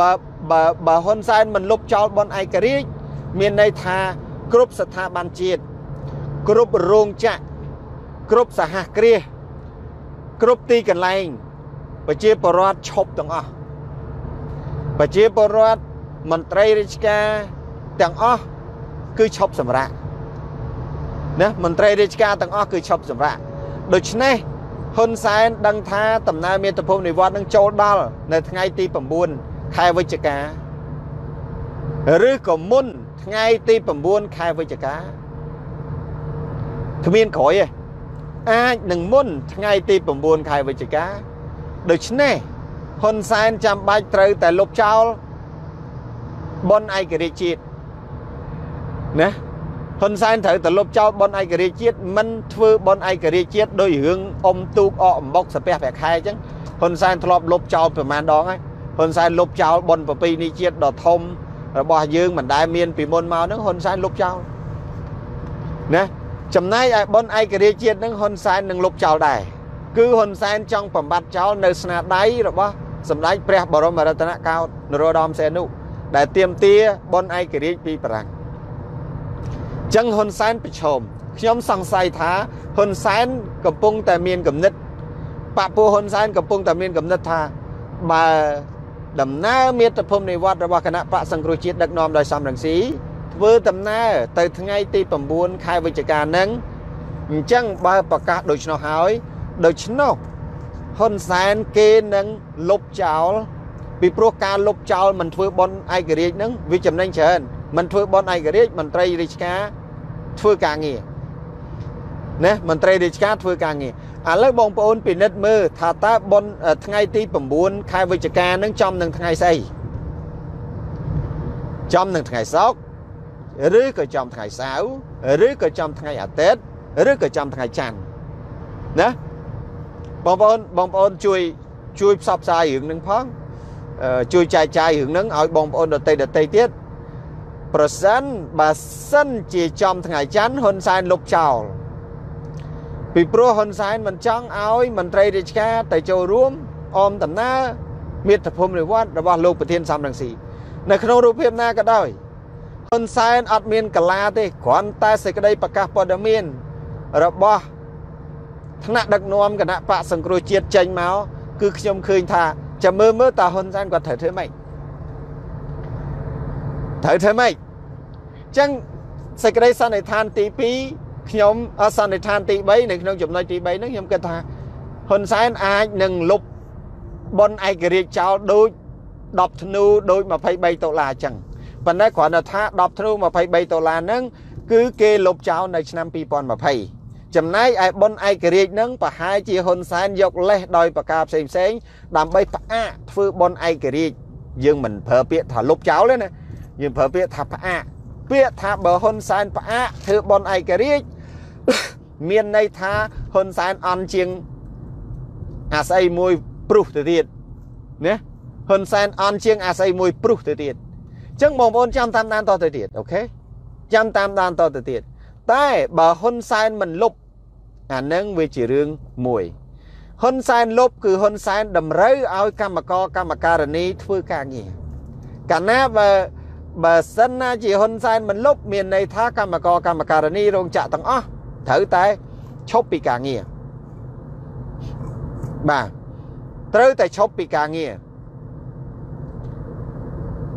បើ បើបើហ៊ុនសែនមិនលុបចោលបុណ្យឯករាជ្យមានន័យថាគ្រប់ស្ថាប័នជាតិគ្រប់រោងចក្រគ្រប់សហគ្រាសគ្រប់ទីកន្លែងប្រជាពលរដ្ឋឈប់ទាំងអស់ប្រជាពលរដ្ឋមន្ត្រីរាជការទាំងអស់គឺឈប់សម្រាកណាមន្ត្រីរាជការទាំងអស់គឺឈប់សម្រាកដូច្នេះហ៊ុនសែនដឹងថាដំណើរមាតុភូមិនិវត្តនឹងចូលដល់នៅថ្ងៃទី9 ខែវិច្ឆិកាឬក៏មុនថ្ងៃទី9ខែវិច្ឆិកាគ្មានក្រោយទេអាចនឹងមុនថ្ងៃទី9ខែវិច្ឆិកាដូច្នេះហ៊ុនសែនចាំបាច់ត្រូវតែលុបចោលបនឯករាជ្យជាតិណាហ៊ុនសែនត្រូវតែលុបចោលបនឯករាជ្យជាតិមិនធ្វើបនឯករាជ្យជាតិដោយរឿងអុំទូកអកអំបុកសាពះប្រាក់ខែអញ្ចឹងហ៊ុនសែនធ្លាប់លុបចោលប្រមាណដងហើយ ហ៊ុនសែនលុបចោលបនប្រពៃណីជាតិដ៏ធំរបស់យើងមិនដែលមានពីមុនមកហ្នឹងហ៊ុនសែនលុបចោលណាចំណែកឯបនឯករាជ្យជាតិហ្នឹងហ៊ុនសែននឹងលុបចោលដែរគឺហ៊ុនសែនចង់បំបត្តិចោលនៅស្នាដៃរបស់សម្ដេចព្រះបរមរតនកោដ្ឋនរោត្តមសីហនុដែលទៀមទាបនឯករាជ្យពីបារាំងចឹងហ៊ុនសែនប្រឈមខ្ញុំសង្ស័យថាហ៊ុនសែនកំពុងតែមានគំនិតបពពួកហ៊ុនសែនកំពុងតែមានគំនិតថាបើ ដំណើរមាតុភូមិនិវត្តរបស់គណៈបកសង្គ្រោះជាតិដឹកនាំដោយសំរងស៊ីធ្វើដំណើរទៅថ្ងៃទី9ខែវិច្ឆិកានឹងអញ្ចឹងបើប្រកាសដូច្នោះហើយដូច្នោះហ៊ុនសែនគេនឹងលុបចោលពីព្រោះការលុបចោលមិនធ្វើបនឯករាជ្យនឹងវាចំណេញច្រើនមិនធ្វើបនឯករាជ្យមន្ត្រីរាជការធ្វើការងារ ណាមន្ត្រីរាជការធ្វើការងារឥឡូវបងប្អូនពិនិត្យមើលថាតើបនថ្ងៃទី9ខែវិច្ឆិកានឹងចំនឹងថ្ងៃស្អីចំនឹងថ្ងៃសុក្រឬក៏ចំថ្ងៃសៅរ៍ឬក៏ចំថ្ងៃអាទិត្យឬក៏ចំថ្ងៃច័ន្ទណាបងប្អូនបងប្អូនជួយជួយផ្សព្វផ្សាយរឿងនឹងផងជួយចែកចាយរឿងហ្នឹងឲ្យបងប្អូនដតីដតីទៀតប្រសិនបើសិនជាចំថ្ងៃច័ន្ទហ៊ុនសែនលុបចោល ពីព្រោះហ៊ុនសែនមិនចង់ឲ្យមន្ត្រីរាជការទៅចូលរួមអមដំណើរមាតុភូមិនិវត្តរបស់លោកប្រធានសំរងស៊ីនៅក្នុងរូបភាពណាក៏ដោយហ៊ុនសែនអត់មានកលាទេគ្រាន់តែសេចក្តីប្រកាសព័ត៌មានរបស់ថ្នាក់ដឹកនាំគណៈបកសង្គ្រោះជាតិចេញមកគឺខ្ញុំឃើញថាចាំមើលមើលតើហ៊ុនសែនគាត់ត្រូវធ្វើម៉េចត្រូវធ្វើម៉េចអញ្ចឹងសេចក្តីសន្និដ្ឋានទី2 ខ្ញុំសន្និដ្ឋានទី3នៅក្នុងចំណុចទី3ហ្នឹងខ្ញុំគិតថាហ៊ុនសែនអាចនឹងលុបបនឯករាជ្យចោលដូច10ធ្នូដូច23ដុល្លារអញ្ចឹងប៉ុន្តែគ្រាន់តែថា10ធ្នូ23ដុល្លារហ្នឹងគឺគេលុបចោលនៅឆ្នាំ2020ចំណែកឯប៉ុនឯករាជ្យនឹងប្រហែលជាហ៊ុនសែនយកលេសដោយប្រការផ្សេងផ្សេងដើម្បីផ្អាកធ្វើប៉ុនឯករាជ្យយើងមិនប្រើពាក្យថាលុបចោលទេណាយើងប្រើពាក្យថាផ្អាកពាក្យថាបើហ៊ុនសែនផ្អាកធ្វើប៉ុនឯករាជ្យ មានន័យថាហ៊ុនសែនអន់ជាងអាស័យមួយព្រុសទៅទៀតណាហ៊ុនសែនអន់ជាងអាស័យមួយព្រុសទៅទៀតអញ្ចឹងបងប្អូនចាំតាមដានតទៅទៀតអូខេចាំតាមដានតទៅទៀតតែបើហ៊ុនសែនមិនលុបអានឹងវាជារឿងមួយហ៊ុនសែនលុបគឺហ៊ុនសែនតម្រូវឲ្យកម្មករកម្មការនីធ្វើការងារកាលណាបើបើសិនណាជាហ៊ុនសែនមិនលុបមានន័យថាកម្មករកម្មការនីរោងចក្រទាំងអស់ ត្រូវតែឈប់ពីការងារបាទត្រូវតែឈប់ពីការងារ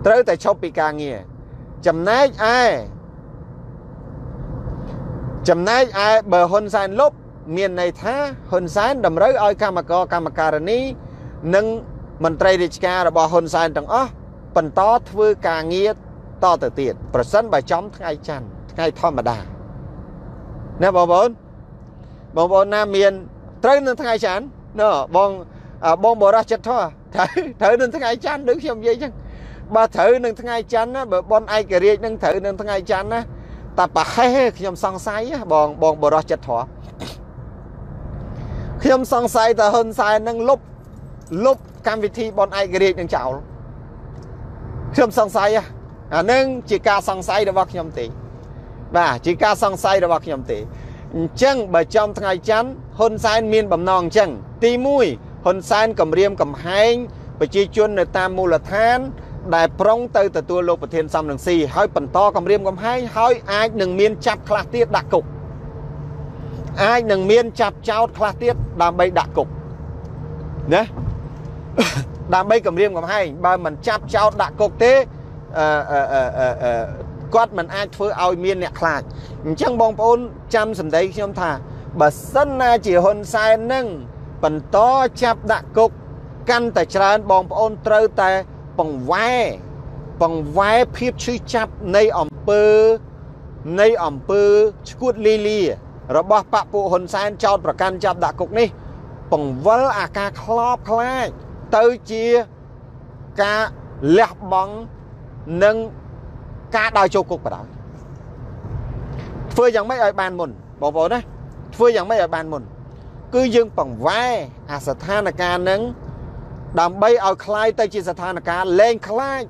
ត្រូវតែឈប់ពីការងារចំណែកឯចំណែកឯបើហ៊ុនសែនលុបមានន័យថាហ៊ុនសែនតម្រូវឲ្យកម្មករកម្មការនីនិងមន្ត្រីរាជការរបស់ហ៊ុនសែនទាំងអស់បន្តធ្វើការងារតទៅទៀតប្រសិនបើចំថ្ងៃច័ន្ទថ្ងៃធម្មតា ណាបងប្អូនបងប្អូនណាមានត្រូវនៅថ្ងៃច័ន្ទណ៎បងបងបរោះចិត្តធោះត្រូវត្រូវនៅថ្ងៃច័ន្ទដូចខ្ញុំនិយាយចឹងបើត្រូវនឹងថ្ងៃច័ន្ទណាបើបនឯករាជ្យនឹងត្រូវនឹងថ្ងៃច័ន្ទណាតែប្រហែលខ្ញុំសង្ស័យបងបងបរោះចិត្តធោះខ្ញុំសង្ស័យថាហ៊ុនសែននឹងលុបលុបកម្មវិធីបនឯករាជ្យនឹងចោលខ្ញុំសង្ស័យអានឹងជាការសង្ស័យរបស់ខ្ញុំទេ បាទជាការសង្ស័យរបស់ខ្ញុំទេអញ្ចឹងបើចំថ្ងៃច័ន្ទហ៊ុនសែនមានបំណងអញ្ចឹងទី1ហ៊ុនសែនគម្រាមកំហែងប្រជាជននៅតាមមូលដ្ឋាន ដែលប្រុងទៅទទួលលោកប្រធានសំរងស៊ីហើយបន្តគម្រាមកំហែងហើយអាចនឹងមានចាប់ខ្លះទៀតដាក់គុកអាចនឹងមានចាប់ចោតខ្លះទៀតដើម្បីដាក់គុកណាដើម្បីគម្រាមកំហែងបើមិនចាប់ចោតដាក់គុកទេអឺអឺ គាត់មិនអាចធ្វើឲ្យមានអ្នកខ្លាចអញ្ចឹងបងប្អូនចាំសម្ដីខ្ញុំថាបើសិនណាជាហ៊ុនសែននឹងបន្តចាប់ដាក់គុកកាន់តែច្រើនបងប្អូនត្រូវតែបង្វែបង្វែរភាពឈឺចាប់នៃអំពើនៃអំពើឈួតលីលា របស់បពពួកហ៊ុនសែនចោតប្រកាន់ចាប់ដាក់គុកនេះ បង្វិលអាការខ្លោបខ្លាចទៅជាការលះបង់និង ការដើរចូលគុកបណ្ដោយធ្វើយ៉ាងម៉េចឲ្យបានមុនបងប្អូនណាធ្វើយ៉ាងម៉េចឲ្យបានមុនគឺយើងបង្វែរអាស្ថានភាពនឹងដើម្បីឲ្យคลายទៅជាស្ថានភាពលែងคลาย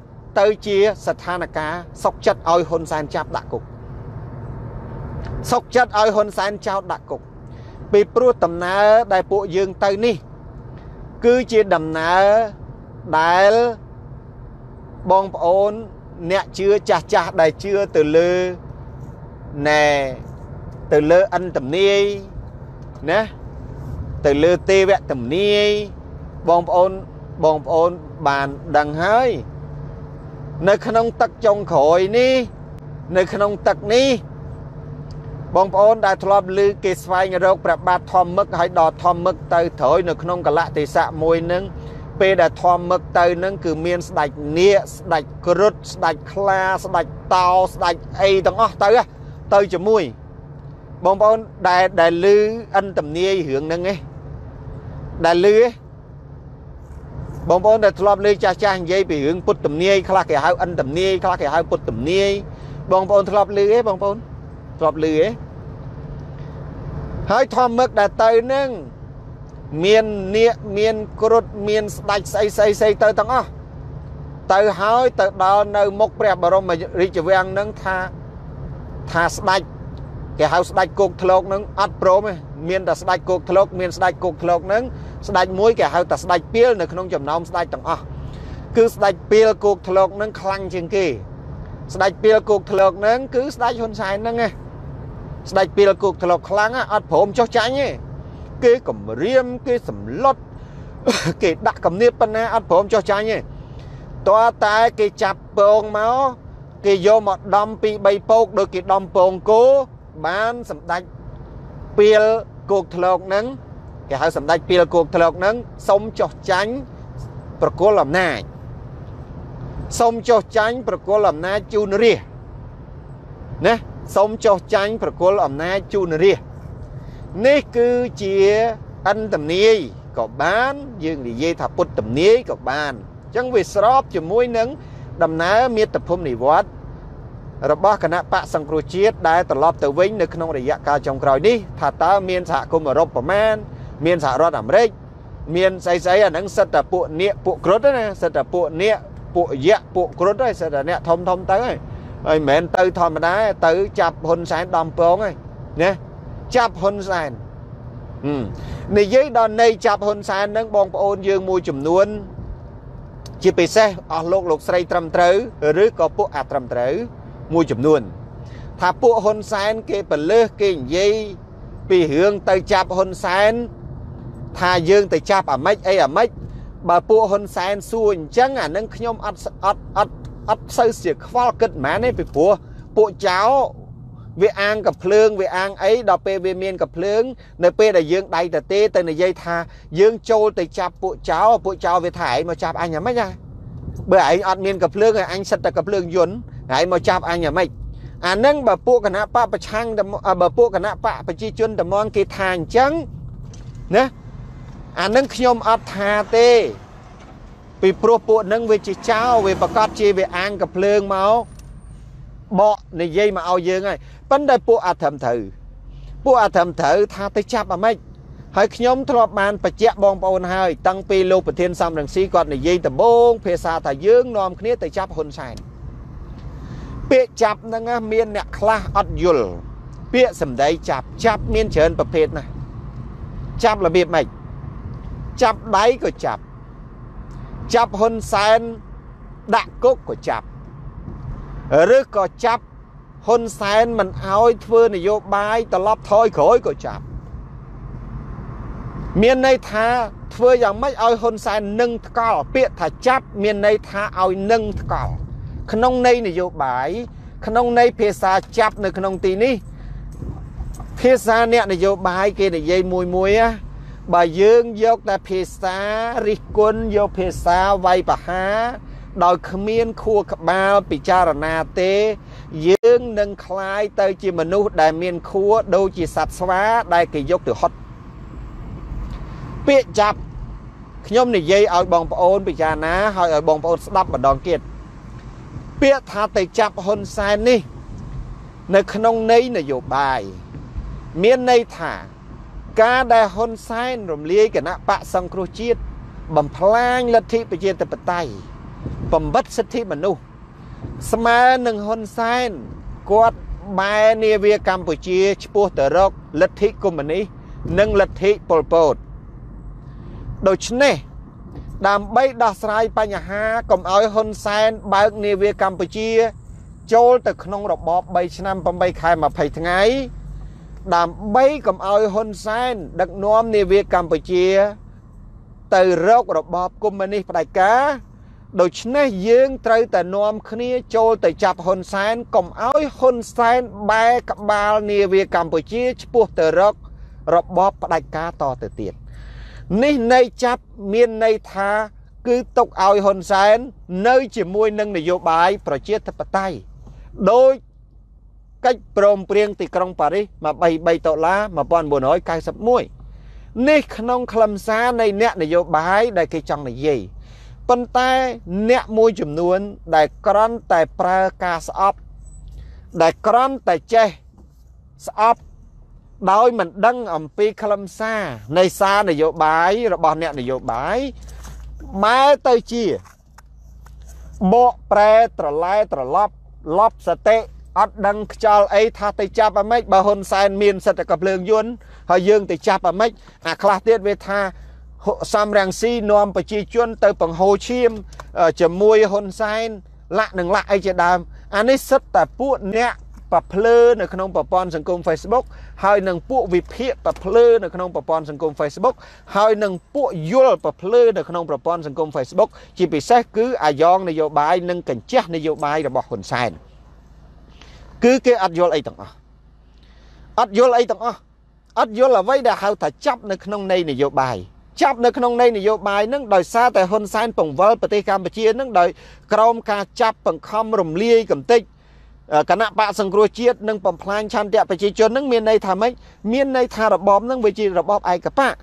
ទៅជាស្ថានភាពសុកចិត្តឲ្យហ៊ុនសែនចាប់ដាក់គុកសុកចិត្តឲ្យហ៊ុនសែនចោទដាក់គុកពីព្រោះដំណើរដែលពួកយើងទៅនេះគឺជាដំណើរដែលបងប្អូន អ្នកជឿចាស់ចាស់ដែលជឿទៅលើណែទៅលើអិនតំនាយណាទៅលើទេវតំនាយបងប្អូនបងប្អូនបានដឹងហើយ នៅក្នុងទឹកចុងក្រោយនេះ នៅក្នុងទឹកនេះបងប្អូនដែលធ្លាប់ឮគេស្វែងរកព្រះបាទធម្មមឹកហើយដល់ធម្មមឹកទៅត្រួយនៅក្នុងកលៈទេសៈមួយនឹង ពេលដែលធម្មមឹកទៅនឹងគឺមានស្ដេចនាគស្ដេចគ្រុឌស្ដេចខ្លាស្ដេចតោស្ដេចអីទាំងអស់ទៅទៅជាមួយបងប្អូនដែលដែលឮអិនតំនាយរឿងហ្នឹងឯងដែលឮឯងបងប្អូនដែលធ្លាប់លើចាស់ចាស់និយាយពីរឿងពុទ្ធទំនាយខ្លះគេហៅអិនទំនាយខ្លះគេហៅពុទ្ធទំនាយបងប្អូនធ្លាប់ឮទេបងប្អូនធ្លាប់ឮទេហើយធម្មឹកដែលទៅនឹង មាននាគមានគ្រុឌមានស្ដាច់ស្អីស្អីស្អីទៅទាំងអស់ទៅហើយទៅដល់នៅមុខព្រះបរមរាជវាំងនឹងថាថាស្ដាច់គេហៅស្ដាច់គោកធ្លោកនឹងអត់ព្រមទេមានតែស្ដាច់គោកធ្លោកមានស្ដាច់គោកធ្លោកនឹងស្ដាច់មួយគេហៅតែស្ដាច់ពីលនៅក្នុងចំណោមស្ដាច់ទាំងអស់គឺស្ដាច់ពីលគោកធ្លោកនឹងខ្លាំងជាងគេ ស្ដាច់ពីលគោកធ្លោកនឹងគឺស្ដាច់ហ៊ុនសែនហ្នឹងឯងស្ដាច់ពីលគោកធ្លោកខ្លាំងអត់ព្រមចុះចាញ់ទេ គេគំរាមគេសម្លុតគេដាក់គំនាបប៉ុណ្ណាអត់ព្រមចុះចាញ់ទេតើតែគេចាប់ពងមកគេយកមកដំពី3ពោកដូចគេដំពងគោបានសម្ដេចពីលគោកធ្លោកនឹងគេហៅសម្ដេចពីលគោកធ្លោកនឹងសុំចុះចាញ់ប្រគល់អំណាចសុំចុះចាញ់ប្រគល់អំណាចជូនរាជណាសុំចុះចាញ់ប្រគល់អំណាចជូនរាជ នេះគឺជាអិនតំនាយក៏បាន យើងនិយាយថាពុទ្ធតំនាយក៏បានអញ្ចឹងវាស្របជាមួយនឹងដំណើរមាតុភូមិនិវត្តរបស់គណៈបកសង្គ្រោះជាតិដែលត្រឡប់ទៅវិញនៅក្នុងរយៈកាលចុងក្រោយនេះថាតើមានសហគមន៍អឺរ៉ុបប្រមាណមានសហរដ្ឋអាមេរិកមានស្អីស្អីអាហ្នឹងសិតតែពួកនាគពួកគ្រុឌណាសិតតែពួកនាគពួកយៈពួកគ្រុឌហើយសិតតែអ្នកធំធំទៅហើយហើយមិនមែនទៅធម្មតាទៅចាប់ហ៊ុនសែនដំពងហើយណា ចាប់ហ៊ុនសែននិយាយដល់នៃចាប់ហ៊ុនសែនហ្នឹងបងប្អូនយើងមួយចំនួន ជាពិសេសអស់លោកលោកស្រីត្រឹមត្រូវឬក៏ពួកអត្រឹមត្រូវមួយចំនួន ថាពួកហ៊ុនសែនគេប្រលើសគេនិយាយពីរឿងទៅចាប់ហ៊ុនសែនថាយើងទៅចាប់អាម៉េចអីអាម៉េចបើពួកហ៊ុនសែនសួរអញ្ចឹងអានឹងខ្ញុំអត់អត់អត់អត់សូវស្ទាខ្វល់គិតហ្មងទេពីព្រោះពួកចៅ វាអាងកភ្លើងវាអាងអីដល់ពេលវាមានកភ្លើងនៅពេលដែលយើងដៃទៅទេទៅនិយាយថាយើងចូលទៅចាប់ពួកចៅពួកចៅវាថាឯងមកចាប់អញអាម៉េចណាបើឯងអត់មានកភ្លើងអញសិតតែកភ្លើងយន្តហើយមកចាប់អញអាម៉េចអានឹងបើពួកគណៈបកប្រឆាំងបើពួកគណៈបកប្រជាជនតំងគេថាអញ្ចឹងណាអានឹងខ្ញុំអត់ថាទេពីព្រោះពួកនឹងវាជាចោលវាប្រកាសជាវាអាងកភ្លើងមក បកនិយាយមកឲ្យយើងហើយប៉ុន្តែពួកអធិមត្រូវពួកអធិមត្រូវថាទៅចាប់អាម៉េចហើយខ្ញុំធ្លាប់បានបញ្ជាក់បងប្អូនហើយតាំងពីលោកប្រធានសំរងស៊ីគាត់និយាយដំបូងភាសាថាយើងនាំគ្នាទៅចាប់ហ៊ុនសែនពាក្យចាប់ហ្នឹងមានអ្នកខ្លះអត់យល់ពាក្យសម្ដីចាប់ចាប់មានច្រើនប្រភេទណាស់ចាប់របៀបម៉េចចាប់ដៃក៏ចាប់ចាប់ហ៊ុនសែនដាក់គុកក៏ចាប់ ឬក៏ចាប់ហ៊ុនសែនមិនអោយធ្វើនយោបាយត្រឡប់ថយក្រោយក៏ចាប់មានន័យថាធ្វើយ៉ាងម៉េចឲ្យហ៊ុនសែននឹងថ្កល់ពាក្យថាចាប់មានន័យថាឲ្យនឹងថ្កល់ក្នុងន័យនយោបាយក្នុងន័យភាសាចាប់នៅក្នុងទីនេះភាសាអ្នកនយោបាយគេនិយាយមួយមួយណាបើយើងយកតែភាសារិះគន់យកភាសាវាយប្រហារ ដោយគ្មានខួរក្បាលពិចារណាទេ យើងនឹងคลายទៅជាមនុស្សដែលមានខួរដូចជាសត្វស្វាដែលគេយកទៅហត់ពាក្យចាប់ខ្ញុំនិយាយឲ្យបងប្អូនពិចារណាហើយឲ្យបងប្អូនស្ដាប់ម្ដងទៀតពាក្យថាទៅចាប់ហ៊ុនសែននេះ នៅក្នុងន័យនយោបាយមានន័យថាការដែលហ៊ុនសែនរំលាយគណៈបកសង្គ្រោះជាតិបំផ្លាញលទ្ធិប្រជាធិបតេយ្យ បំបិតសិទ្ធិមនុស្សស្មើនឹងហ៊ុនសែនគាត់បែរនាវាកម្ពុជាឆ្ពោះទៅរកលទ្ធិកុម្មុយនីសនិងលទ្ធិប៉ុលពតដូច្នេះដើម្បីដោះស្រាយបញ្ហាកុំឲ្យហ៊ុនសែនបើកនាវាកម្ពុជា ចូលទៅក្នុងរបប3ឆ្នាំ8ខែ20ថ្ងៃដើម្បីកុំឲ្យហ៊ុនសែនដឹកនាំនាវាកម្ពុជា ទៅរករបបកុម្មុយនីសផ្ដាច់ការ ដូច្នេះយើងត្រូវតែនាំគ្នាចូលទៅចាប់ហ៊ុនសែនកុំឲ្យហ៊ុនសែនបែកក្បាលនាវាកម្ពុជាឆ្ពោះទៅរករបបផ្ដាច់ការតទៅទៀតនេះន័យចាប់មានន័យថាគឺទុកឲ្យហ៊ុនសែននៅជាមួយនឹងនយោបាយប្រជាធិបតេយ្យដោយកិច្ចព្រមព្រៀងទីក្រុងប៉ារីស23ដុល្លារ1991នេះក្នុងខ្លឹមសារនៃអ្នកនយោបាយដែលគេចង់និយាយ ប៉ុន្តែអ្នកមួយចំនួន ដែលក្រន់តែប្រើការស្អប់ដែលក្រន់តែចេះស្អប់ដោយមិនដឹងអំពីខ្លឹមសារនៃសារនយោបាយរបស់អ្នកនយោបាយម៉ែទៅជាបកប្រែត្រឡែត្រឡប់លប់សតិអត់ដឹងខ្យល់អីថាទៅចាប់អាម៉េចបើហ៊ុនសែនមានសិទ្ធិកភ្លើងយន្តហើយយើងទៅចាប់អាម៉េចអាខ្លះទៀតវាថា សំរាំងស៊ីនាំប្រជាជន ទៅបង្ហូរឈាមជាមួយហ៊ុនសែនលាក់នឹងលាក់អីជាដើមអានេះសិតតែពួកអ្នកប្រភ្លើនៅក្នុងប្រព័ន្ធសង្គម Facebook ហើយនឹងពួកវិភាគប្រភ្លើនៅក្នុងប្រព័ន្ធសង្គម Facebook ហើយនឹងពួកយល់ប្រភ្លើនៅក្នុងប្រព័ន្ធសង្គម Facebook ជាពិសេសគឺអាយ៉ងនយោបាយនិងកញ្ចេះនយោបាយរបស់ហ៊ុនសែនគឺគេអត់យល់អីទាំងអស់អត់យល់អីទាំងអស់អត់យល់អ្វីដែលហៅថាចាប់នៅក្នុងន័យនយោបាយ ចាប់នៅក្នុងន័យនយោបាយនឹងដោយសារតែហ៊ុនសែនពង្វល់ប្រទេសកម្ពុជានឹងដោយក្រោមការចាប់បង្ខំរំលាយកំទេចគណៈបកសង្គ្រោះជាតិនិងបំផ្លាញឆន្ទៈប្រជាជននឹងមានន័យថាម៉េចមានន័យថារបបនឹងវាជារបបឯកបក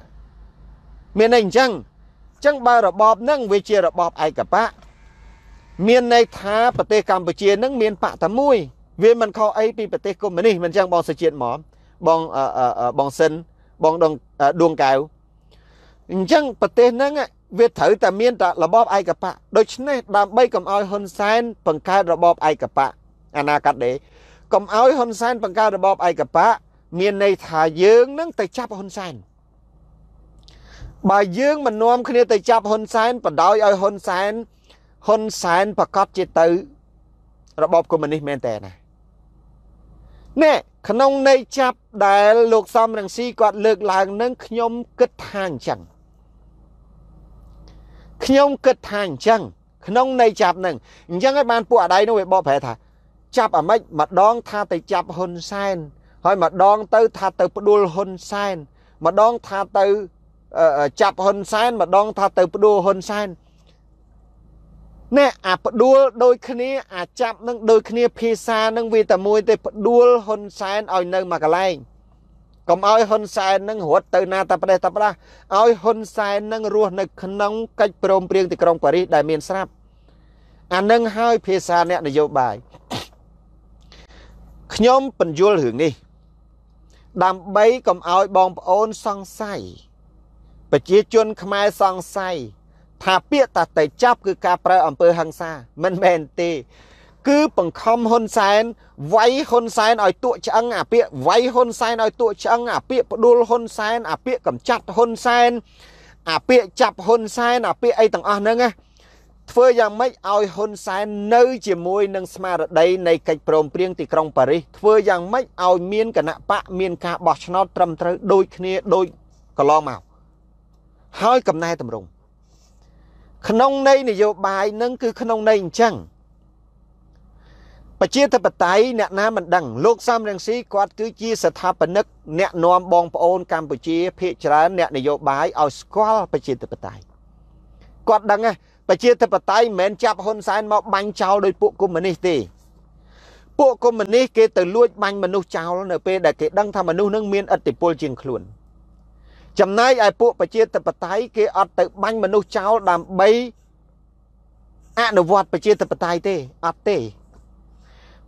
មានន័យអញ្ចឹងអញ្ចឹងបើរបបនឹងវាជារបបឯកបកមានន័យថាប្រទេសកម្ពុជានឹងមានបកតែមួយវាមិនខុសអីពីប្រទេសកុម្មុយនីសមិនអញ្ចឹងបងសុជាតិហ្មងបងបងសិនបងដងដួងកៅ អញ្ចឹងប្រទេសហ្នឹងវាត្រូវតែមានតែរបបឯកបកដូច្នេះដើម្បីកុំឲ្យហ៊ុនសែនបង្កើតរបបឯកបកអនាគតដេកុំឲ្យហ៊ុនសែនបង្កើតរបបឯកបកមានន័យថាយើងនឹងទៅចាប់ហ៊ុនសែនបើយើងមិននាំគ្នាទៅចាប់ហ៊ុនសែនបដ ாய் ឲ្យហ៊ុនសែនហ៊ុនសែនប្រកាសជាទៅរបបកុម្មុយនីសមែនតើណានេះក្នុងន័យចាប់ដែលលោកសំរងស៊ីគាត់លើកឡើងនឹងខ្ញុំគិតថាអញ្ចឹង ខ្ញុំគិតថាអញ្ចឹងក្នុងន័យចាប់នឹងអញ្ចឹងហើយបានពួកអាដៃនោះវាបកប្រែថា ចាប់អាម៉េចម្ដងថាទៅចាប់ហ៊ុនសែនហើយម្ដងទៅថាទៅផ្ដួលហ៊ុនសែនម្ដងថាទៅចាប់ហ៊ុនសែនម្ដងថាទៅផ្ដួលហ៊ុនសែនណែអាផ្ដួលដូចគ្នាអាចាប់នឹងដូចគ្នាភាសានឹងវាតែមួយទេផ្ដួលហ៊ុនសែនឲ្យនៅមួយកន្លែង កុំឲ្យហ៊ុនសែននឹងរត់ទៅណាតែប្រទេសតែប្រដាឲ្យហ៊ុនសែននឹងរស់នៅក្នុងកិច្ចព្រមព្រៀងទីក្រុងប៉ារីសដែលមានស្រាប់អានឹងហើយភាសាអ្នកនយោបាយខ្ញុំបញ្យល់រឿងនេះ ដើម្បីកុំឲ្យបងប្អូនសង្ស័យប្រជាជនខ្មែរសង្ស័យថាពាក្យតាតេចាប់គឺការប្រើអំពើហិង្សាមិនមែនទេ គឺបង្ខំហ៊ុនសែនវាយហ៊ុនសែនឲ្យទក់ឆ្អឹងអាពាក្យវាយហ៊ុនសែនឲ្យទក់ឆ្អឹងអាពាក្យផ្ដួលហ៊ុនសែនអាពាក្យកំចាត់ហ៊ុនសែនអាពាក្យចាប់ហ៊ុនសែនអាពាក្យអីទាំងអស់ហ្នឹងណាធ្វើយ៉ាងម៉េចឲ្យហ៊ុនសែននៅជាមួយនឹងស្មារតីនៃកិច្ចព្រមព្រៀងទីក្រុងប៉ារីសធ្វើយ៉ាងម៉េចឲ្យមានគណៈបកមានការបោះឆ្នោតត្រឹមត្រូវដូចគ្នាដូចកន្លងមកហើយកំណែតម្រង់ក្នុងន័យនយោបាយនឹងគឺក្នុងន័យអញ្ចឹង ប្រជាធិបតេយ្យអ្នកណាមិនដឹងលោកសំរងស៊ីគាត់គឺជាស្ថាបនិកអ្នកនាំបងប្អូនកម្ពុជាភាគច្រើនអ្នកនយោបាយឲ្យស្គាល់ប្រជាធិបតេយ្យគាត់ដឹងប្រជាធិបតេយ្យមិនមែនចាប់ហ៊ុនសែនមកបាញ់ចោលដោយពួកកុម្មុយនីសទេពួកកុម្មុយនីសគេទៅលួចបាញ់មនុស្សចោលនៅពេលដែលគេដឹងថាមនុស្សនឹងមានឥទ្ធិពលជាងខ្លួនចំណែកឯពួកប្រជាធិបតេយ្យគេអត់ទៅបាញ់មនុស្សចោលដើម្បីអនុវត្តប្រជាធិបតេយ្យទេអត់ទេ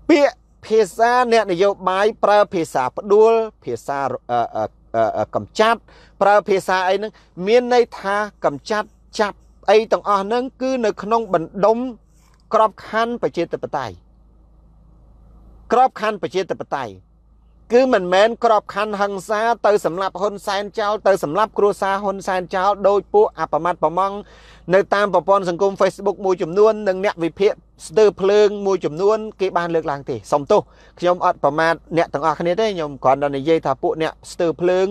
ពាក្យភាសាអ្នកនយោបាយប្រើភាសាផ្ដួលភាសាកំចាត់ប្រើភាសាអីហ្នឹងមានន័យថាកំចាត់ចាប់អីទាំងអស់ហ្នឹងគឺនៅក្នុងបណ្ដុំក្របខ័ណ្ឌប្រជាធិបតេយ្យក្របខ័ណ្ឌប្រជាធិបតេយ្យ គឺមិនមែនក្របខ័ណ្ឌហឹង្សាទៅសម្រាប់ហ៊ុនសែនចោលទៅសម្រាប់គ្រួសារហ៊ុនសែនចោលដោយពួកអបមត្តប្រមងនៅតាមប្រព័ន្ធសង្គម Facebook មួយចំនួននិងអ្នកវិភាគស្ទើរភ្លើងមួយចំនួនគេបានលើកឡើងទេសុំទោសខ្ញុំអត់ប្រមាថអ្នកទាំងអស់គ្នាទេខ្ញុំគ្រាន់តែនិយាយថាពួកអ្នកស្ទើរភ្លើង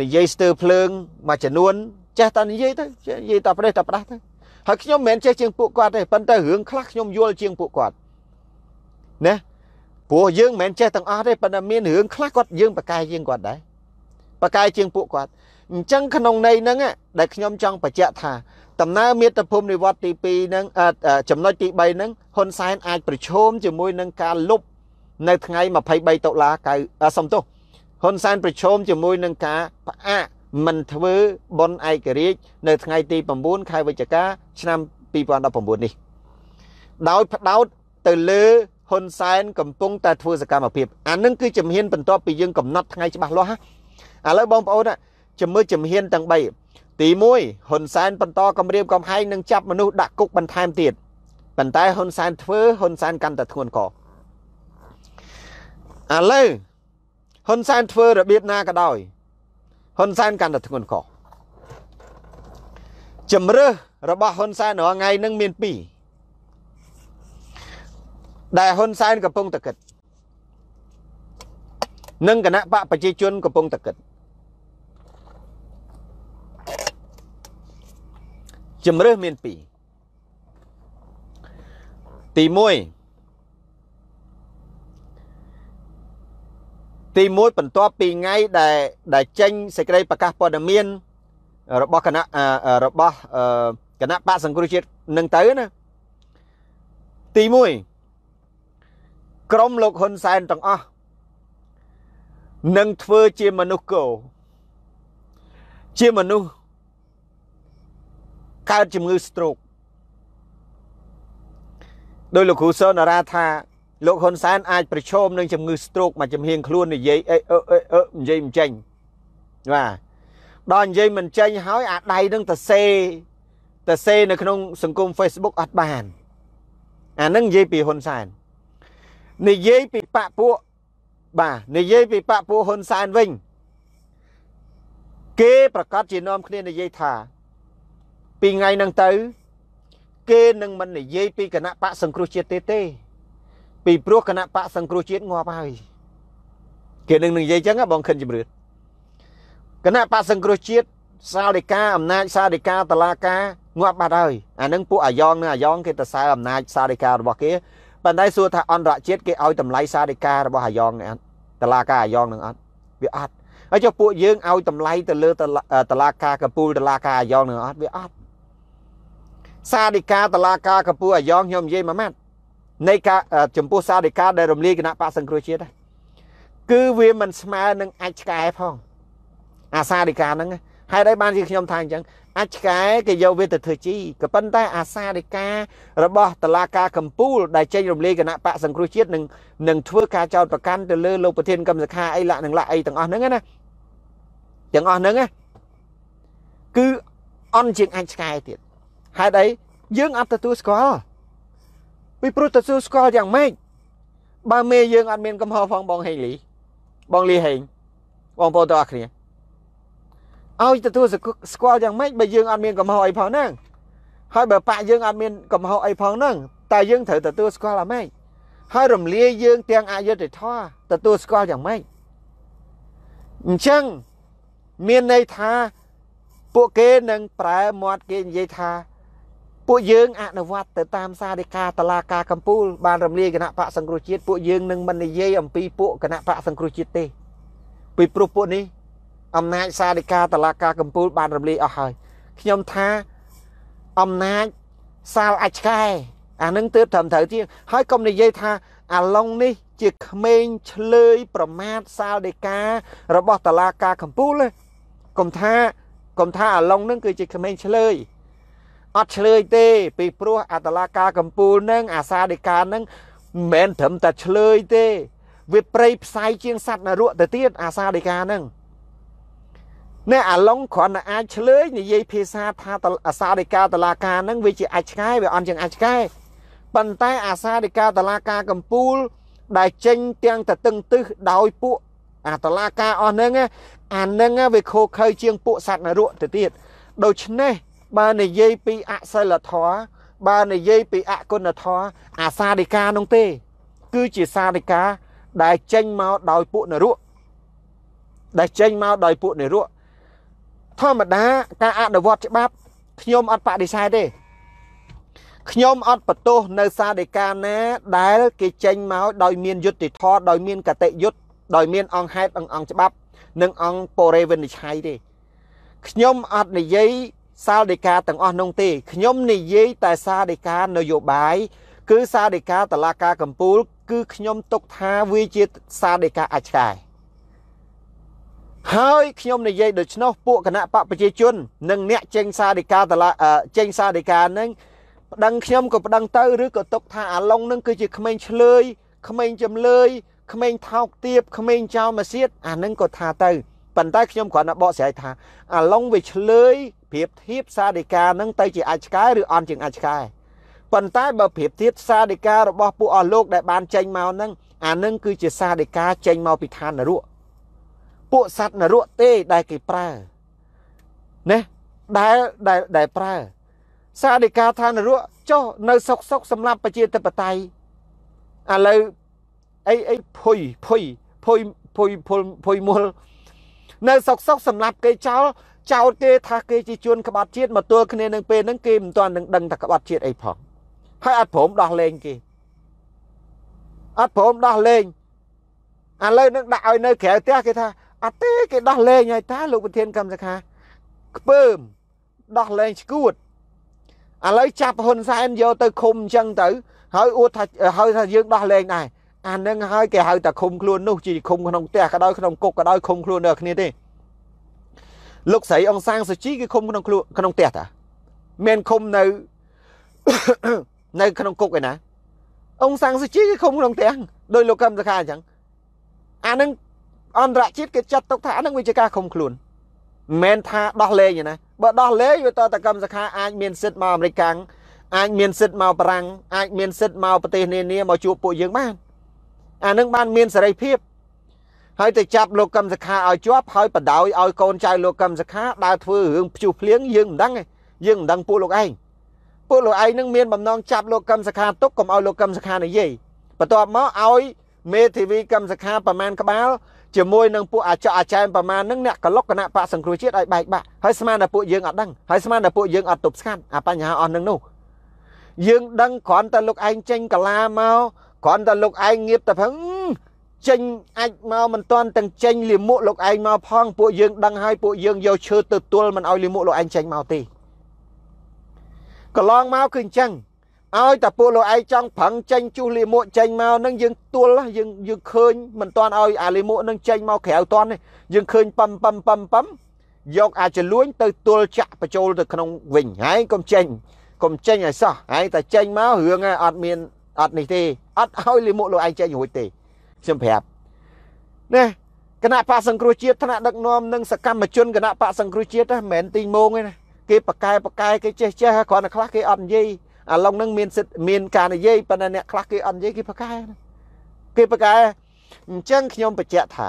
និយាយស្ទើរភ្លើងមួយចំនួនចេះតែនិយាយទៅនិយាយតែប្រេះតែផ្ដាស់ទៅហើយខ្ញុំមិនមែនចេះជាងពួកគាត់ទេប៉ុន្តែរឿងខ្លះខ្ញុំយល់ជាងពួកគាត់ណា ព្រោះយើងមិនមែនចេះទាំងអស់ទេប៉ុន្តែមានរឿងខ្លះគាត់យើងប្រកែជាងគាត់ដែរប្រកែជាងពួកគាត់អញ្ចឹងក្នុងន័យហ្នឹងដែលខ្ញុំចង់បញ្ជាក់ថាដំណើរមាតុភូមិនិវត្តទី2ហ្នឹងចំណុចទី3ហ្នឹងហ៊ុនសែនអាចប្រឈមជាមួយនឹងការលុបនៅថ្ងៃ23តុលាកៅសំទោសហ៊ុនសែនប្រឈមជាមួយនឹងការផ្អាកមិនធ្វើបនឯករាជ្យនៅថ្ងៃទី9ខែវិច្ឆិកាឆ្នាំ2019នេះដោយផ្ដោតទៅលើ ហ៊ុនសែនកំពុងតែធ្វើសកម្មភាពអានឹងគឺជំហានបន្ទាប់ពីយើងកំណត់ថ្ងៃច្បាស់លាស់ឥឡូវបងប្អូនជំមើជំហានទាំង3ទី1ហ៊ុនសែនបន្តគម្រាមកំហែងនិងចាប់មនុស្សដាក់គុកបន្ថែមទៀតប៉ុន្តែហ៊ុនសែនធ្វើហ៊ុនសែនកាន់តែធ្ងន់កឥឡូវហ៊ុនសែនធ្វើរបៀបណាក៏ដោយហ៊ុនសែនកាន់តែធ្ងន់កជំរឿរបស់ហ៊ុនសែនរាល់ថ្ងៃនឹងមាន2 ដែលហ៊ុនសែនកំពុងតែគិតនិងគណៈបកប្រជាជនកំពុងតែគិតជំរឿមាន2ទី1ទី1បន្ទាប់ពីថ្ងៃដែលដែលចេញសេចក្តីប្រកាសព័ត៌មានរបស់គណៈរបស់គណៈបកសង្គ្រោះជាតិនឹងទៅណាទី1 ក្រុមលោកហ៊ុនសែនទាំងអស់នឹងធ្វើជាមនុស្សគោជាមនុស្សកើតជំងឺ stroke ដោយលោកគ្រូសនារាថាលោកហ៊ុនសែនអាចប្រឈមនឹងជំងឺ stroke មួយចំហៀងខ្លួននិយាយអេអឺអឺនិយាយមិនចេញបាទដល់និយាយមិនចេញហើយអាដៃនឹងទៅសេទៅសេនៅក្នុងសង្គម Facebook អត់បានអានឹងនិយាយពីហ៊ុនសែន និយាយពីបពពួកបាទនិយាយពីបពពួកហ៊ុនសែនវិញ គេប្រកាសជានាំគ្នានិយាយថាពីថ្ងៃហ្នឹងទៅ គេនឹងមិននិយាយពីគណៈបកសង្គ្រោះជាតិទេទេ ពីព្រោះគណៈបកសង្គ្រោះជាតិងាប់ហើយគេនឹងនិយាយចឹងបងខិនជំរឿនគណៈបកសង្គ្រោះជាតិសាលិកាអំណាចសាលិកាតឡាកាងាប់បាត់ហើយអានឹងពួកអាយ៉ងនិងអាយ៉ងគេទៅសើអំណាចសាលិការបស់គេ ប៉ុន្តែសួរថាអន្តរជាតិគេឲ្យតម្លៃសាធិការរបស់អាយ៉ងនេះអត់តឡាការអាយ៉ងនឹងអត់វាអត់ហើយចុះពួកយើងឲ្យតម្លៃទៅលើតឡាការកពូលតឡាការអាយ៉ងនឹងអត់វាអត់សាធិការតឡាការកពូលអាយ៉ងខ្ញុំនិយាយមួយម៉ាត់នៃការចំពោះសាធិការដែលរំលាយគណៈបកសង្គ្រោះជាតិគឺវាមិនស្មើនឹងអាចឆ្កែផង អាសាធិការហ្នឹងហេតុអីបានជាខ្ញុំថាអញ្ចឹង អាចឆ្កែគេយកវាទៅធ្វើជីក៏ប៉ុន្តែអាសាដីការបស់តឡាការកម្ពុជាដែលចេញរំលាយគណៈបកសង្គ្រោះជាតិនឹងនឹងធ្វើការចោទប្រកាន់ទៅលើលោកប្រធានកម្មសខាអីលាក់នឹងលាក់អីទាំងអស់ហ្នឹងណាទាំងអស់ហ្នឹងគឺអន់ជាងអាចឆ្កែទៀតហេតុអីយើងអត់ទទួលស្គាល់ពីព្រោះទទួលស្គាល់យ៉ាងម៉េចបើមេយើងអត់មានកំហុសផងបងហេងលីបងលីហេងបងប្អូនទាំងអស់គ្នា ឲ្យទទួលស្គាល់យ៉ាងម៉េចបើយើងអត់មានកំហុសអីផងហ្នឹងហើយបើប៉ាក់យើងអត់មានកំហុសអីផងហ្នឹងតែយើងត្រូវទទួលស្គាល់អាម៉េចហើយរំលាយយើងទាំងអយុធធម៌ទទួលស្គាល់យ៉ាងម៉េចអញ្ចឹងមានន័យថាពួកគេនឹងប្រែមាត់គេនិយាយថាពួកយើងអនុវត្តទៅតាមសាធិការតឡាការកម្ពុជាបានរំលាយគណៈបកសង្គ្រោះជាតិពួកយើងនឹងមិននិយាយអំពីពួកគណៈបកសង្គ្រោះជាតិទេពីព្រោះពួកនេះ អំណាចសាធិការតឡាការកម្ពុជាបានរំលាយអស់ហើយខ្ញុំថាអំណាចសាលអាចឆ្កែអានឹងទើបត្រឹមត្រូវជាងហើយកុំនិយាយថាអាឡុងនេះជាក្មេងឆ្លើយប្រមាថសាលដីការបស់តឡាការកម្ពុជាកុំថាកុំថាអាឡុងនឹងគឺជាក្មេងឆ្លើយអត់ឆ្លើយទេពីព្រោះអតឡាការកម្ពុជានឹងអាសាដីកានឹងមិនមែនត្រឹមតែឆ្លើយទេវាប្រៃផ្សាយជាងសัตว์នរកទៅទៀតអាសាដីកានឹង ណែអាឡុងគ្រាន់តែអាចឆ្លើយនិយាយភាសាថាអាសាដីកាតឡាការនឹងវាជាអាចឆ្កែវាអន់ជាងអាចឆ្កែប៉ុន្តែអាសាដីកាតឡាការកម្ពុជាដែលចេញទាំងតតឹងទឹះដោយពួកអាតឡាការអស់ហ្នឹងអាហ្នឹងវាខូខើជាងពួកសត្វនរកទៅទៀតដូច្នេះបើនិយាយពីអសិលធម៌បើនិយាយពីអគុណធម៌អាសាធិកានោះទេ គឺជាសាធិកាដែលចេញមកដោយពួកនរកដែលចេញមកដោយពួកនរក ធម្មតាការអនុវត្តច្បាប់ខ្ញុំអត់បដិសេធទេខ្ញុំអត់បន្ទោសនៅសាធិកាណាដែលគេចេញមកដោយមានយុត្តិធម៌ដោយមានកតិយុត្តដោយមានអង្គហេតុអង្គច្បាប់ និងអង្គបរិវេណិច្ឆ័យទេខ្ញុំអត់និយាយសាលដីកាទាំងអស់នោះទេខ្ញុំនិយាយតែសាលដីកានយោបាយគឺសាលដីកាតឡាការកម្ពុជាគឺខ្ញុំទុកថាវាជាសាលដីកាអាចឆ្កែ ហើយខ្ញុំនិយាយដូច្នោះពួកគណៈបកប្រជាជន និងអ្នកចេញសាលដីកាតឡាចេញសាលដីកានឹងប្តឹងខ្ញុំក៏ប្តឹងទៅឬក៏ទុកថាអាឡុងនឹងគឺជាក្មេងឆ្លើយក្មេងចំលើយក្មេងថោកទាបក្មេងចោលមកសៀតអានឹងក៏ថាទៅប៉ុន្តែខ្ញុំគ្រាន់តែបកស្រាយថាអាឡុងវាឆ្លើយប្រៀបធៀបសាធិការនឹងទៅជាអាចឆ្កែឬអន់ជាងអាចឆ្កែប៉ុន្តែបើប្រៀបធៀបសាធិការរបស់ពួកអស់លោកដែលបានចេញមកហ្នឹងអានឹងគឺជាសាធិការចេញមកពីឋាននរក ពួកសត្វនរកទេដែលគេប្រើណាដែលដែលដែលប្រើសាធិការឋាននរកចុះនៅសុកសុកសម្រាប់ប្រជាធិបតេយ្យឥឡូវអីអីភុយភុយភុយភុយភុយភុយមុលនៅសុកសុកសម្រាប់គេចោលចោតគេថាគេជាជួនក្បត់ជាតិមកទល់គ្នានឹងពេលហ្នឹងគេមិនទាន់នឹងដឹងថាក្បត់ជាតិអីផងហើយអត់ព្រមដោះលែងគេអត់ព្រមដោះលែងឥឡូវនឹងដាក់ឲ្យនៅក្រៅផ្ទះគេថា អត់ទេគេដោះលែងហើយតាលោកប្រធានកម្មសខាខ្ពើមដោះលែងឈួតឥឡូវចាប់ហ៊ុនសែនយកទៅឃុំអញ្ចឹងទៅហើយអួតថាហើយថាយើងដោះលែងដែរអានឹងហើយគេហៅតែឃុំខ្លួននោះជាឃុំក្នុងផ្ទះក៏ដោយក្នុងគុកក៏ដោយឃុំខ្លួននៅគ្នាទេលោកស្រីអង្សាងសុជីគឺឃុំក្នុងក្នុងផ្ទះតាមានឃុំនៅនៅក្នុងគុកឯណាអង្សាងសុជីគឺឃុំក្នុងផ្ទះដោយលោកកឹមសខាអញ្ចឹងអានឹង អន្តរជាតិគេចាត់ទុកថាអានឹងវាជាការឃុំខ្លួនមិនមែនថាដោះលែងទេណាបើដោះលែងវាតតកម្មសខាអាចមានសិទ្ធិមកអាមេរិកកាំងអាចមានសិទ្ធិមកបារាំងអាចមានសិទ្ធិមកប្រទេសនានាមកជួបពួកយើងបានអានឹងបានមានសេរីភាពហើយទៅចាប់លោកកឹមសខាឲ្យជាប់ហើយបដ ாய் ឲ្យកូនចៅលោកកឹមសខាដើរធ្វើរឿងភ្ជុះភ្លៀងយើងមិនដឹងទេយើងមិនដឹងពួកលោកឯងពួកលោកឯងនឹងមានបំណងចាប់លោកកឹមសខាទុកកុំឲ្យលោកកឹមសខានិយាយបន្ទាប់មកឲ្យមេធាវីកឹមសខាប្រមាណក្បាល ជាមួយនឹងពួកអាចអាចារ្យប្រមាណនឹងអ្នកកលុកគណៈបកសង្គ្រោះជាតិឲ្យបែកបាក់ហើយស្មានតែពួកយើងអត់ដឹងហើយស្មានតែពួកយើងអត់ទប់ស្កាត់អាបញ្ហាអស់នឹងនោះយើងដឹងគ្រាន់តែលោកឯងចេញកាឡាមកគ្រាន់តែលោកឯងងៀបតែផឹងចេញអាចមកមិនទាន់ទាំងចេញលាមកលោកឯងមកផងពួកយើងដឹងហើយពួកយើងយកឈើទៅទល់មិនឲ្យលាមកលោកឯងចេញមកទេកន្លងមកគឺអញ្ចឹង ឲ្យតែពួកលោកឯងចង់ប្រឹងចេញជុះលាមកចេញមកនឹងយើងទល់យើងយើងឃើញមិនទាន់ឲ្យអាលាមកនឹងចេញមកក្រៅតាន់ទេយើងឃើញប៉ឹមប៉ឹមប៉ឹមប៉ឹមយកអាចលួញទៅទល់ចាក់បញ្ចូលទៅក្នុងវិញហើយកុំចេញកុំចេញឲ្យសោះហើយតែចេញមករឿងអត់មានអត់នេះទេអត់ឲ្យលាមកលោកឯងចេញរួចទេខ្ញុំប្រាប់ណាគណៈបកសង្គ្រោះជាតិថ្នាក់ដឹកនាំនិងសកម្មជនគណៈបកសង្គ្រោះជាតិហ្នឹងមិនមែនទីងងទេណាគេបកកែបកកែគេចេះចេះគ្រាន់តែខ្លះគេអត់និយាយ អាឡុងហ្នឹងមានសិទ្ធមានការនិយាយប៉ុន្តែអ្នកខ្លះគេអត់និយាយគេបកកែគេបកកែអញ្ចឹងខ្ញុំបញ្ជាក់ថា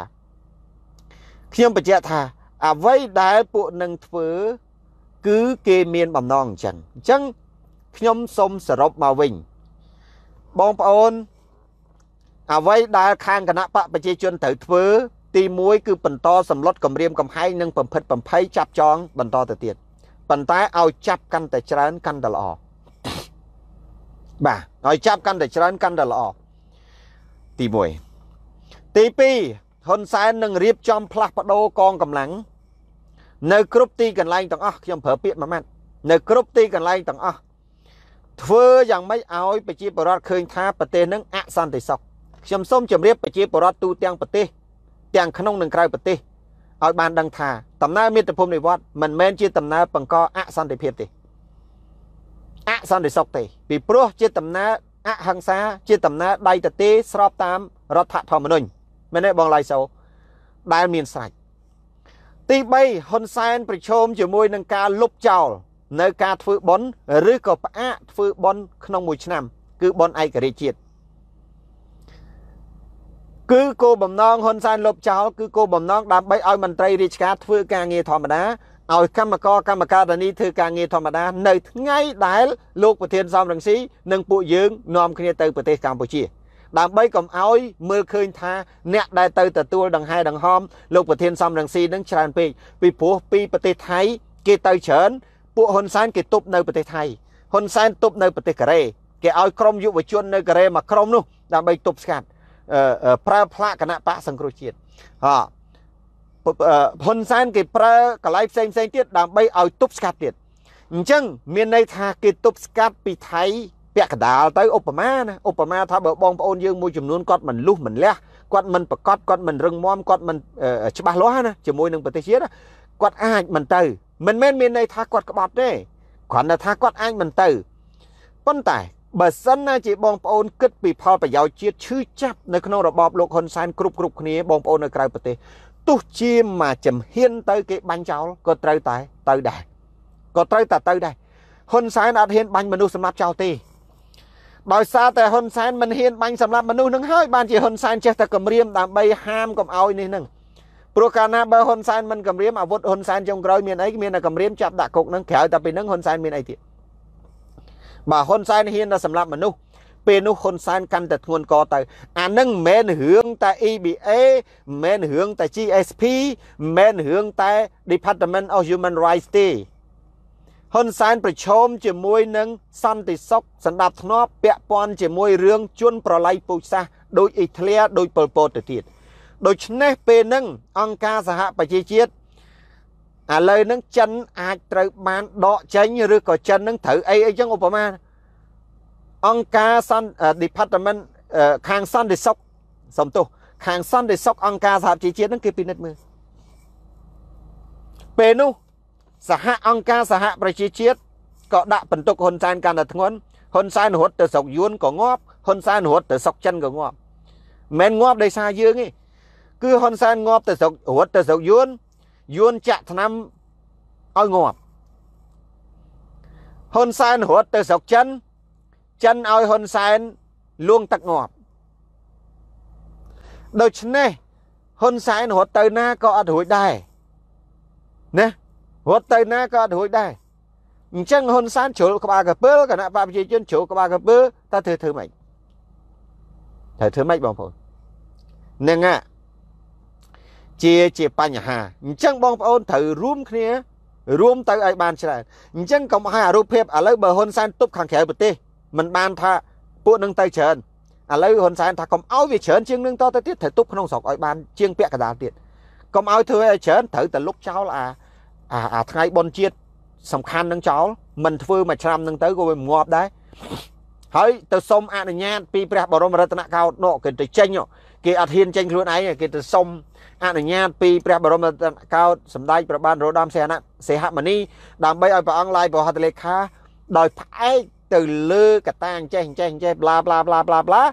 ខ្ញុំបញ្ជាក់ថាអ្វីដែលពួកនឹងធ្វើគឺគេមានបំណងអញ្ចឹងអញ្ចឹងខ្ញុំសូមសរុបមកវិញបងប្អូនអ្វីដែលខាងគណៈបកប្រជាជនត្រូវធ្វើ ទី1គឺបន្តសម្លុតគម្រាមកំហែងនិងបំផិតបំភ័យចាប់ចងបន្តទៅទៀតប៉ុន្តែឲ្យចាប់កាន់តែច្រើនកាន់តែល្អ បាទឲ្យចាប់កាន់តែច្រើនកាន់តែល្អទី1ទី2ហ៊ុនសែននឹងរៀបចំផ្លាស់ប្ដូរកងកម្លាំងនៅគ្រប់ទីកន្លែងទាំងអស់ខ្ញុំប្រើពាក្យមួយម៉ាត់នៅគ្រប់ទីកន្លែងទាំងអស់ធ្វើយ៉ាងម៉េចឲ្យប្រជាពលរដ្ឋឃើញថាប្រទេសនឹងអសន្តិសុខខ្ញុំសូមជម្រាបប្រជាពលរដ្ឋទូទាំងប្រទេសទាំងក្នុងនិងក្រៅប្រទេសឲ្យបានដឹងថាដំណើរមាតុភូមិនិវត្តមិនមែនជាដំណើរបង្កអសន្តិភាពទេ អសន្តិសុខទេ ពីព្រោះជាដំណើរអហិង្សាជាដំណើរដៃទទេស្របតាមរដ្ឋធម្មនុញ្ញមែនទេបងឡៃសូដែលមានស្រេចទី3ហ៊ុនសែនប្រឈមជាមួយនឹងការលុបចោលនៅការធ្វើបន់ឬក៏ផ្អាកធ្វើបន់ក្នុងមួយឆ្នាំ គឺបន់ឯករាជ្យជាតិគឺគោលបំណងហ៊ុនសែនលុបចោលគឺគោលបំណងដើម្បីឲ្យមន្ត្រីរាជការធ្វើការងារធម្មតា ឲ្យកម្មករកម្មការនីធ្វើការងារធម្មតា នៅថ្ងៃដែលលោកប្រធានសំរងស៊ីនិងពួកយើងនាំគ្នាទៅប្រទេសកម្ពុជាដើម្បីកុំឲ្យមើលឃើញថាអ្នកដែលទៅទទួលដង្ហែដង្ហមលោកប្រធានសំរងស៊ីនឹងច្រើនពេកពីព្រោះពីប្រទេសថៃគេទៅច្រើនពួកហ៊ុនសែនគេទប់នៅប្រទេសថៃហ៊ុនសែនទប់នៅប្រទេសកូរ៉េគេឲ្យក្រុមយុវជននៅកូរ៉េមកក្រុមនោះដើម្បីទប់ស្កាត់ប្រើផ្លាកគណៈបកសង្គ្រោះជាតិហ៎ ហ៊ុនសែនគេប្រើកលៃផ្សេងផ្សេងទៀតដើម្បីឲ្យទប់ស្កាត់ទៀតអញ្ចឹងមានន័យថាគេទប់ស្កាត់ពីថៃពាក់កដាលទៅឧបមាណាឧបមាថាបើបងប្អូនយើងមួយចំនួនគាត់មិនលុះមិនលះគាត់មិនប្រកបគាត់មិនរឹងមាំគាត់មិនច្បាស់លាស់ណាជាមួយនឹងប្រទេសជាតិគាត់អាចមិនទៅ មិនមែនមានន័យថាគាត់ក្បត់ទេគ្រាន់តែថាគាត់អាចមិនទៅប៉ុន្តែបើសិនណាជាបងប្អូនគិតពីផលប្រយោជន៍ជាតិឈឺចាប់នៅក្នុងរបបលោកហ៊ុនសែនគ្រប់គ្រប់គ្នាបងប្អូននៅក្រៅប្រទេស ទោះជាមកចំហ៊ានទៅគេបាញ់ចោលក៏ត្រូវតែទៅដែរក៏ត្រូវតែទៅដែរហ៊ុនសែនអត់ហ៊ានបាញ់មនុស្សសម្រាប់ចោលទេដោយសារតែហ៊ុនសែនមិនហ៊ានបាញ់សម្រាប់មនុស្សនឹងហើយបានជាហ៊ុនសែនចេះតែគម្រាមដើម្បីហាមកុំឲ្យនេះនឹងព្រោះកាលណាបើហ៊ុនសែនមិនគម្រាមអាវុធហ៊ុនសែនចុងក្រោយមានអីមានតែគម្រាមចាប់ដាក់គុកនឹងក្រៅតែពីនឹងហ៊ុនសែនមានអីទៀតបើហ៊ុនសែនហ៊ានតែសម្រាប់មនុស្ស ពេលនោះហ៊ុនសែនកាន់តែធ្ងន់កទៅអានឹងមិនមែនរឿងតែ EBA មិនមែនរឿងតែ GSP មិនមែនរឿងតែ Department of Human Rights ទេហ៊ុនសែនប្រឈមជាមួយនឹងសន្តិសុខសន្តិភាពធ្នាប់ពាក់ព័ន្ធជាមួយរឿងជន់ប្រល័យពូជសាសន៍ដោយអ៊ីតាលីដោយប៉ុលពតទៅទៀតដូច្នេះពេលហ្នឹងអង្គការសហប្រជាជាតិឥឡូវហ្នឹងចិនអាចត្រូវបានដកចេញឬក៏ចិនហ្នឹងត្រូវអីអីចឹងឧបមា អង្គការសន្តិ department ខាងសន្តិសុខសំទោសខាងសន្តិសុខអង្គការសហប្រជាជាតិហ្នឹងគេពិនិត្យមើលពេលនោះសហអង្គការសហប្រជាជាតិក៏ដាក់បន្ទុកហ៊ុនសែនកាន់តែធ្ងន់ហ៊ុនសែនរត់ទៅស្រុកយួនក៏ងាប់ហ៊ុនសែនរត់ទៅស្រុកចិនក៏ងាប់មិនងាប់ដោយសារយើងទេគឺហ៊ុនសែនងាប់ទៅស្រុករត់ទៅស្រុកយួនយួនចាក់ឆ្នាំឲ្យងាប់ហ៊ុនសែនរត់ទៅស្រុកចិន ចិនឲ្យហ៊ុនសែនលួងទឹកងាប់ដូច្នេះហ៊ុនសែនរត់ទៅណាក៏អត់រួចដែរណារត់ទៅណាក៏អត់រួចដែរអញ្ចឹងហ៊ុនសែនជ្រុលក្បាលកពើគណៈបព្វជិជនជ្រុលក្បាលកពើតើធ្វើធ្វើម៉េចត្រូវធ្វើម៉េចបងប្អូននឹងជាជាបញ្ហាអញ្ចឹងបងប្អូនត្រូវរួមគ្នារួមទៅឲ្យបានច្រើនអញ្ចឹងកុំឲ្យអារូបភាពឥឡូវបើហ៊ុនសែនទប់ខាងក្រៅប្រទេស มันបានថាពួកនឹងទៅច្រើនឥឡូវហ៊ុនសែនថាកុំឲ្យវាច្រើនជាងនឹងតទៅទៀតត្រូវទប់ក្នុងស្រុកឲ្យបានជាងពាក់កណ្ដាលទៀតកុំឲ្យធ្វើឲ្យច្រើនត្រូវតែលុកចោលអាអាអាថ្ងៃបុណ្យជាតិសំខាន់នឹងចោលមិនធ្វើមួយឆ្នាំនឹងទៅក៏វាងាប់ដែរហើយទៅសុំអនុញ្ញាតពីព្រះបរមរតនកោដ្ឋនោះគេទៅចេញគេអត់ហ៊ានចេញខ្លួនឯងគេទៅសុំអនុញ្ញាតពីព្រះបរមរតនកោដ្ឋសម្ដេចព្រះបាទនរោត្តមសីហនុសីហមុនីដើម្បីឲ្យព្រះអង្គឡាយប្រហត្ថលេខាដោយផ្អែក ទៅលើកតាអញ្ចេះអញ្ចេះអញ្ចេះប្លាប្លាប្លាប្លាប្លា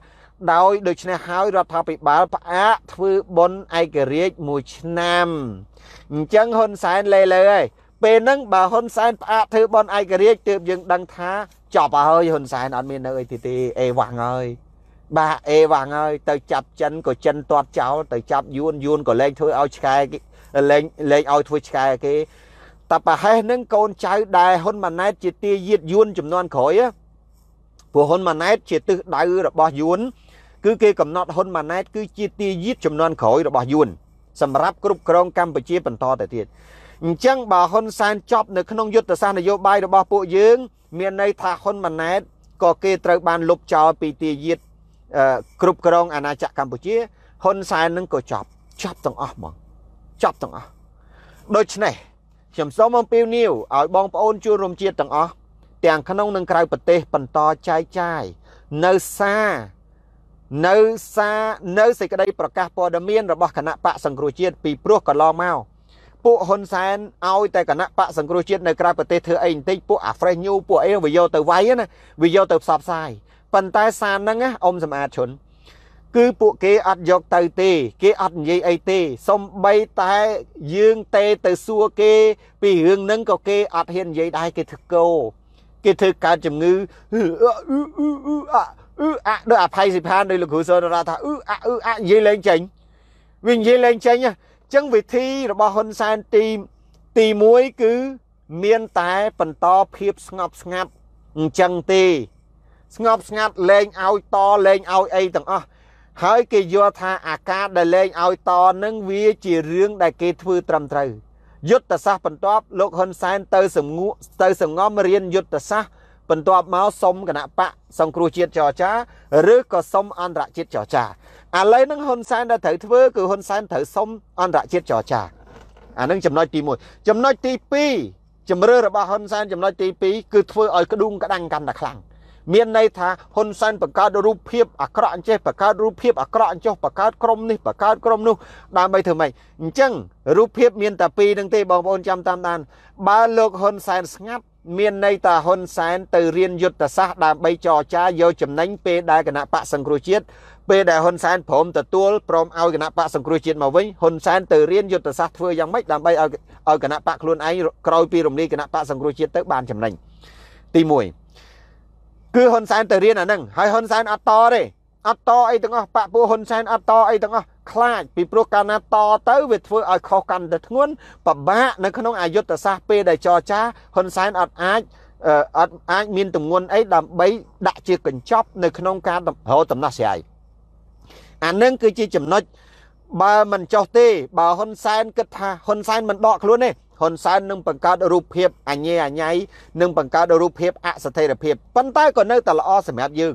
ដោយដូច្នេះហើយរដ្ឋាភិបាលផ្អាកធ្វើបុណ្យឯករាជ្យមួយឆ្នាំអញ្ចឹងហ៊ុនសែនលេលើហើយពេលហ្នឹងបើហ៊ុនសែនផ្អាកធ្វើបុណ្យឯករាជ្យទើបយើងដឹងថាចប់ហើយហ៊ុនសែនអត់មាននៅអីទីទេអេវ៉ាំងហើយបាទអេវ៉ាំងហើយទៅចាប់ចិនក៏ចិនទាត់ចោលទៅចាប់យួនយួនក៏លែងធ្វើឲ្យឆ្កែលែងលែងឲ្យធ្វើឆ្កែគេ តែប្រហែសនឹងកូនចៅដែលហ៊ុនម៉ាណែតជាទាយាតយួនចំនួនក្រោយព្រោះហ៊ុនម៉ាណែតជាទិសដៅរបស់យួនគឺគេកំណត់ហ៊ុនម៉ាណែតគឺជាទាយាតចំនួនក្រោយរបស់យួនសម្រាប់គ្រប់គ្រងកម្ពុជាបន្តទៅទៀតអញ្ចឹងបើហ៊ុនសែនចប់នៅក្នុងយុទ្ធសាស្ត្រនយោបាយរបស់ពួកយើង មានន័យថាហ៊ុនម៉ាណែតក៏គេត្រូវបានលុបចោលពីទាយាទគ្រប់គ្រងអាណាចក្រកម្ពុជាហ៊ុនសែននឹងក៏ចប់ចប់ទាំងអស់ហ្មងចប់ទាំងអស់ដូច្នេះ ខ្ញុំសូមអំពាវនាវឲ្យបងប្អូនជួនរួមជាតិទាំងអស់ទាំងក្នុងនិងក្រៅប្រទេសបន្តចែកចាយនៅសារនៅសារនៅសេចក្តីប្រកាសព័ត៌មានរបស់គណៈបកសង្គ្រោះជាតិពីព្រោះកន្លងមកពួកហ៊ុនសែនឲ្យតែគណៈបកសង្គ្រោះជាតិនៅក្រៅប្រទេសធ្វើអីបន្តិចពួកអា Fresh New ពួកអីវាយកទៅវាយណាវាយកទៅផ្សព្វផ្សាយប៉ុន្តែសារហ្នឹងអ៊ំសម្អាតឈុន គឺពួកគេអត់យកទៅទេ គេអត់និយាយអីទេសំបីតែយើងទេទៅសួរគេ ពីរឿងហ្នឹងក៏គេអត់ហ៊ាននិយាយដែរគេធ្វើគោគេធ្វើកើតជំងឺអឺអឺអឺអឺអាដូចអភ័យសិផានដោយលោកគ្រូសរថាអឺអាអឺអានិយាយលេងចេញវានិយាយលេងចេញអញ្ចឹងវិធីរបស់ហ៊ុនសែនទីទី1គឺមានតែបន្តភាពស្ងប់ស្ងាត់អញ្ចឹងទេ ស្ងប់ស្ងាត់លែងឲ្យតលែងឲ្យអីទាំងអស់ ហើយគេយល់ថាអាការដែលលែងឲ្យតនឹងវាជារឿងដែលគេធ្វើត្រឹមត្រូវយុទ្ធសាស្ត្របន្ទាប់លោកហ៊ុនសែនទៅសំងក់ទៅសងំរៀនយុទ្ធសាស្ត្របន្ទាប់មកសុំគណៈបកសង្គ្រោះជាតិចរចាឬក៏សុំអន្តរជាតិចរចាឥឡូវហ្នឹងហ៊ុនសែនដែលត្រូវធ្វើគឺហ៊ុនសែនត្រូវសុំអន្តរជាតិចរចាអានឹងចំណុចទី1ចំណុចទី2ជំរឿរបស់ហ៊ុនសែនចំណុចទី2គឺធ្វើឲ្យក្តួងក្តាំងកាន់តែខ្លាំង មានន័យថាហ៊ុនសែនបង្កើតរូបភាពអាក្រក់អញ្ចេះបង្កើតរូបភាពអាក្រក់អញ្ចោះបង្កើតក្រុមនេះបង្កើតក្រុមនោះដើម្បីធ្វើម៉េចអញ្ចឹងរូបភាពមានតែពីរនឹងទេបងប្អូនចាំតាមដានបើលោកហ៊ុនសែនស្ងាត់មានន័យថាហ៊ុនសែនទៅរៀនយុទ្ធសាស្ត្រដើម្បីចរចាយកចំណេញពេលដែលគណៈបកសង្គ្រោះជាតិពេលដែលហ៊ុនសែនព្រមទទួលព្រមឲ្យគណៈបកសង្គ្រោះជាតិមកវិញហ៊ុនសែនទៅរៀនយុទ្ធសាស្ត្រធ្វើយ៉ាងម៉េចដើម្បីឲ្យឲ្យគណៈបកខ្លួនឯងក្រោយពីរំលាយគណៈបកសង្គ្រោះជាតិទៅបានចំណេញទី1 គឺហ៊ុនសែនទៅរៀនអាហ្នឹងហើយហ៊ុនសែនអត់តទេអត់តអីទាំងអស់បាក់ពួកហ៊ុនសែនអត់តអីទាំងអស់ខ្លាចពីព្រោះកាលណាតទៅវាធ្វើឲ្យខុសកាន់តែធ្ងន់ពិបាកនៅក្នុងអយុទ្ធសាស្ត្រពេលដែលចរចាហ៊ុនសែនអត់អាចអត់អាចមានទម្ងន់អីដើម្បីដាក់ជាកញ្ចប់នៅក្នុងការរកដំណោះស្រាយអានឹងគឺជាចំណុចបើមិនចោះទេបើហ៊ុនសែនគិតថាហ៊ុនសែនមិនដកខ្លួនទេ ហ៊ុនសែននឹងបង្កើតរូបភាពអញ្ញេអញ្ញៃនឹងបង្កើតរូបភាពអស្ថិរភាពប៉ុន្តែក៏នៅតែល្អសម្រាប់យើង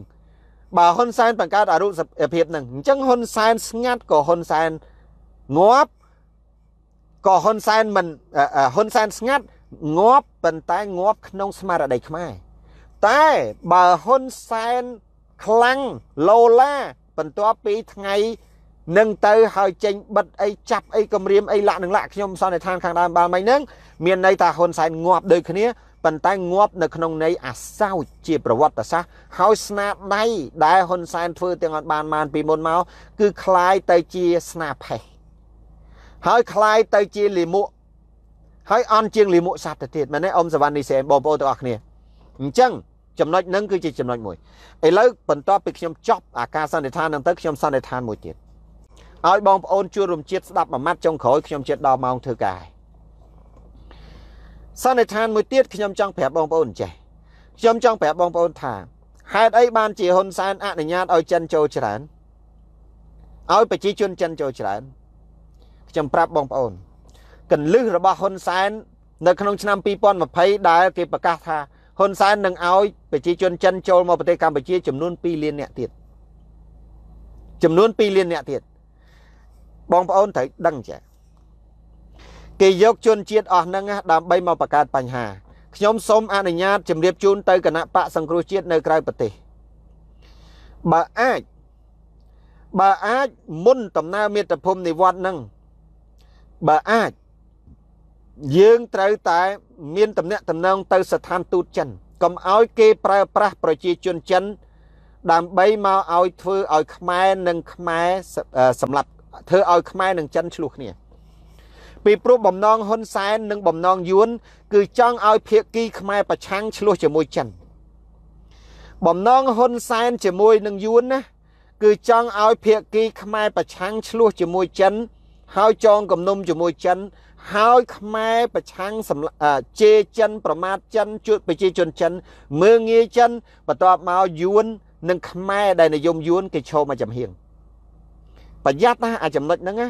បើហ៊ុនសែនបង្កើតអរូបភាពនឹងអញ្ចឹងហ៊ុនសែនស្ងាត់ក៏ហ៊ុនសែនងាប់ក៏ហ៊ុនសែនមិនហ៊ុនសែនស្ងាត់ងាប់ប៉ុន្តែងាប់ក្នុងស្មារតីខ្មែរតែបើហ៊ុនសែនខ្លាំងឡូឡាបន្ទាប់ពីថ្ងៃ នឹងទៅហើយចេញបិទអីចាប់អីគម្រាមអីលាក់នឹងលាក់ខ្ញុំសន្និដ្ឋានខាងដើមបានមិញហ្នឹងមានន័យថាហ៊ុนសែនងាប់ដូចគ្នាប៉ុន្តែងាប់នៅក្នុងន័យអាសោចជាប្រវត្តិសាស្ត្រហើយស្នាដៃដែលហ៊ុនសែនធ្វើទាំងអត់បានបានពីមុនមកគឺคล้ายទៅជាស្នាផេះហើយคล้ายទៅជាលិមុខហើយអន់ជាងលិមុខសត្វទៅទៀតមែនទេអ៊ំសវណ្ណនីសែនបងប្អូនទាំងអស់គ្នាអញ្ចឹងចំណុចហ្នឹងគឺជាចំណុចមួយឥឡូវបន្ទាប់ពីខ្ញុំចប់អាការសន្និដ្ឋានហ្នឹងទៅខ្ញុំសន្និដ្ឋានមួយទៀត ឲ្យបងប្អូនជួបរំជាតិស្ដាប់មួយម៉ាត់ចុងក្រោយខ្ញុំជិតដល់ម៉ោងធ្វើការសន្និដ្ឋានមួយទៀតខ្ញុំចង់ប្រាប់បងប្អូនចេះខ្ញុំចង់ប្រាប់បងប្អូនថាហេតុអីបានជាហ៊ុនសែនអនុញ្ញាតឲ្យចិនចូលច្រើនឲ្យប្រជាជនចិនចូលច្រើនខ្ញុំប្រាប់បងប្អូនកលឹះរបស់ហ៊ុនសែននៅក្នុងឆ្នាំ2020ដែលគេប្រកាសថាហ៊ុនសែននឹងឲ្យប្រជាជនចិនចូលមកប្រទេសកម្ពុជាចំនួន2លានអ្នកទៀតចំនួន2លានអ្នកទៀត បងប្អូនត្រូវដឹងចាគេយកជនជាតិអស់ហ្នឹងដើម្បីមកបង្កើតបញ្ហាខ្ញុំសូមអនុញ្ញាតជម្រាបជូនទៅគណៈបកសង្គ្រោះជាតិនៅក្រៅប្រទេសបើអាចបើអាចមុនដំណើរមាតុភូមិនិវត្តហ្នឹងបើអាចយើងត្រូវតែមានតំណែងតំណងទៅស្ថានទូតចិនកុំឲ្យគេប្រើប្រាស់ប្រជាជនចិន ដើម្បីមកឲ្យធ្វើឲ្យខ្មែរនិងខ្មែរសម្រាប់ ធ្វើឲ្យខ្មែរនិងចិនឆ្លោះគ្នាពីព្រោះបំណងហ៊ុនសែននិងបំណងយួនគឺចង់ឲ្យភៀកគីខ្មែរប្រឆាំងឆ្លោះជាមួយចិនបំណងហ៊ុនសែនជាមួយនឹងយួនណាគឺចង់ឲ្យភៀកគីខ្មែរប្រឆាំងឆ្លោះជាមួយចិន ហើយចងគំនុំជាមួយចិន ហើយខ្មែរប្រឆាំងជេរចិន ប្រមាថចិនជួបប្រជាជនចិន មើងងាយចិនបន្ទាប់មកយួន និងខ្មែរដែលនិយមយួនគេឈោមកចំហៀង ប្រយ័ត្នណាអាចំណុចហ្នឹងណា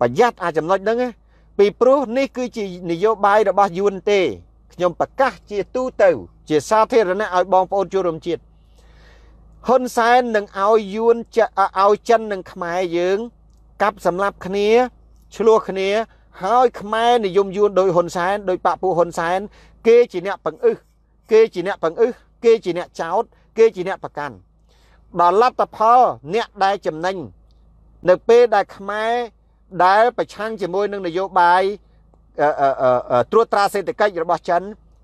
ប្រយ័ត្នអាចំណុចហ្នឹងណាពីព្រោះនេះគឺជានយោបាយរបស់យួនទេខ្ញុំប្រកាសជាទូទៅ ជាសាធារណៈឲ្យបងប្អូនចូលរួមជាតិហ៊ុនសែននឹងឲ្យយួនឲ្យចិននិងខ្មែរយើងកាប់សម្លាប់គ្នាឆ្លោះគ្នា ហើយខ្មែរនិយមយួនដោយហ៊ុនសែនដោយបាក់ពូហ៊ុនសែន គេជាអ្នកបង្អឹសគេជាអ្នកបង្អឹសគេជាអ្នកចោត គេជាអ្នកប្រកាន់ដល់លទ្ធផលអ្នកដែលចំណេញ នៅពេលដែលខ្មែរដែលប្រឆាំងជាមួយនឹងនយោបាយត្រួតត្រាសេដ្ឋកិច្ចរបស់ចិន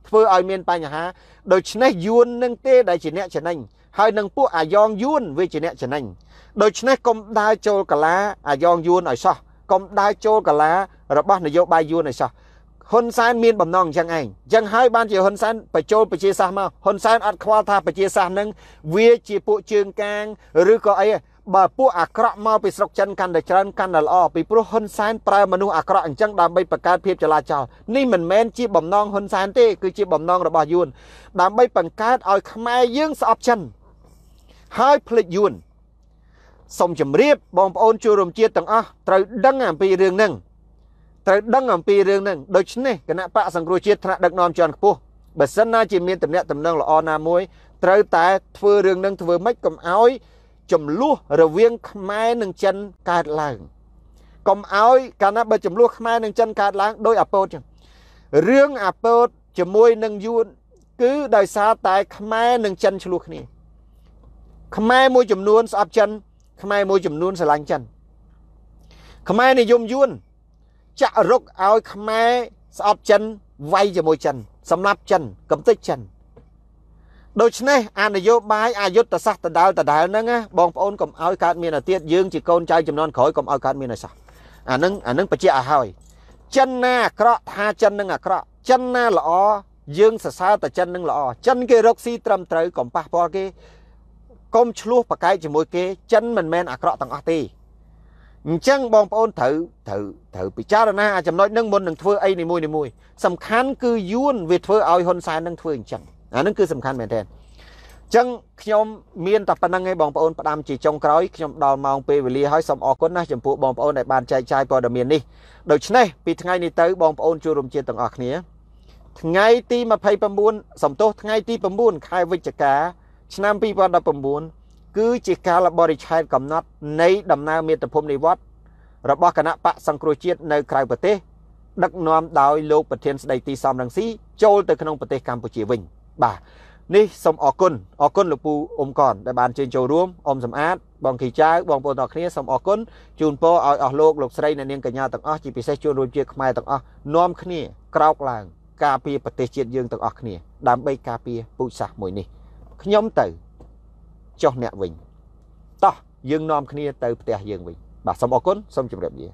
ធ្វើឲ្យមានបញ្ហាដូច្នេះយួននឹងទេដែលជាអ្នកចំណេញហើយនឹងពួកអាយ៉ងយួនវាជាអ្នកចំណេញដូច្នេះកុំដើរចូលកាឡាអាយ៉ងយួនឲ្យសោះកុំដើរចូលកាឡារបស់នយោបាយយួនឲ្យសោះហ៊ុនសែនមានបំណងអញ្ចឹងឯងអញ្ចឹងហើយបានជាហ៊ុនសែនបញ្ចូលប្រជាសាស្ត្រមកហ៊ុនសែនអត់ខ្វល់ថាប្រជាសាស្ត្រនឹងវាជាពួកជើងកាងឬក៏អី បើពួកអាក្រក់មកពីស្រុកចិនកាន់តែច្រើនកាន់តែល្អពីព្រោះហ៊ុនសែនប្រើមនុស្សអាក្រក់អញ្ចឹងដើម្បីបង្កើតភាពចលាចលនេះមិនមែនជាបំណងហ៊ុនសែនទេគឺជាបំណងរបស់យួនដើម្បីបង្កើតឲ្យខ្មែរយើងស្អប់ចិនហើយភ្លេចយួនសូមជម្រាបបងប្អូនជួររំជាតិទាំងអស់ត្រូវដឹងអំពីរឿងហ្នឹងត្រូវដឹងអំពីរឿងហ្នឹងដូច្នេះគណៈបកសង្គ្រោះជាតិថ្នាក់ដឹកនាំជាន់ខ្ពស់បើសិនណាជាមានតំណែងតំណងល្អណាមួយត្រូវតែធ្វើរឿងហ្នឹងធ្វើម៉េចកុំឲ្យ ចំនួនរវាងខ្មែរនិងចិនកើតឡើងកុំឲ្យកាលណាបើចំនួនខ្មែរនិងចិនកើតឡើងដោយអាពោតចឹងរឿងអាពោតជាមួយនឹងយួនគឺដោយសារតែខ្មែរនិងចិនឆ្លោះគ្នាខ្មែរមួយចំនួនស្អប់ចិនខ្មែរមួយចំនួនស្រឡាញ់ចិនខ្មែរនិយមយួនចាក់រុកឲ្យខ្មែរស្អប់ចិនវាយជាមួយចិនសម្រាប់ចិនកំទេចចិន ដូច្នេះអានយោបាយអយុទ្ធសាស្ត្រដដែលដដែលហ្នឹងណាបងប្អូនកុំឲ្យកើតមានអាទៀតយើងជាកូនចៅចំនួនក្រោយកុំឲ្យកើតមានឲ្យសោះអាហ្នឹងអាហ្នឹងបញ្ជាក់ឲ្យហើយចិនណាអាក្រក់ថាចិននឹងអាក្រក់ចិនណាល្អយើងសរសើរតែចិននឹងល្អចិនគេរកស៊ីត្រឹមត្រូវកុំប៉ះពាល់គេកុំឆ្លោះប្រកែកជាមួយគេចិនមិនមែនអាក្រក់ទាំងអស់ទេអញ្ចឹងបងប្អូនត្រូវត្រូវត្រូវពិចារណាអាចំណុចនឹងមុននឹងធ្វើអីនីមួយនីមួយសំខាន់គឺយួនវាធ្វើឲ្យហ៊ុនសែននឹងធ្វើអញ្ចឹង អានឹងគឺសំខាន់មែនទែនចឹងខ្ញុំមានតែប៉ុណ្្នឹងឯងបងប្អូនផ្ដាំជាចុងក្រោយខ្ញុំដល់ម៉ោងពេលវេលាហើយសូមអរគុណណាចំពោះបងប្អូនដែលបានចែកចាយព័ត៌មាននេះដូច្នេះពីថ្ងៃនេះទៅបងប្អូនជួបរំជាទាំងអស់គ្នា ថ្ងៃទី29សំទោសថ្ងៃទី9ខែវិច្ឆិកាឆ្នាំ2019គឺជាកាលបរិច្ឆេទកំណត់នៃដំណើរមាតុភូមិនិវត្តរបស់គណៈបកសង្គ្រោះជាតិនៅក្រៅប្រទេស ដឹកនាំដោយលោកប្រធានស្ដីទីសំរងស៊ីចូលទៅក្នុងប្រទេសកម្ពុជាវិញ បាទនេះសូមអរគុណអរគុណលោកពូអ៊ុំកនដែលបានជើញចូលរួមអ៊ំសំអាតបងគីចៅបងប្អូនទាំងគ្នាសូមអរគុណជូនពរឲ្យអស់លោកលោកស្រីអ្នកនាងកញ្ញាទាំងអស់ជាពិសេសជួនរួមជាខ្មែរទាំងអស់នាំគ្នាក្រោកឡើង ការពារប្រទេសជាតិយើងទាំងអស់គ្នា ដើម្បីការពារពូជសាសន៍មួយនេះខ្ញុំទៅចុះអ្នកវិញតោះយើងនាំគ្នាទៅផ្ទះយើងវិញបាទសូមអរគុណសូមជម្រាបលា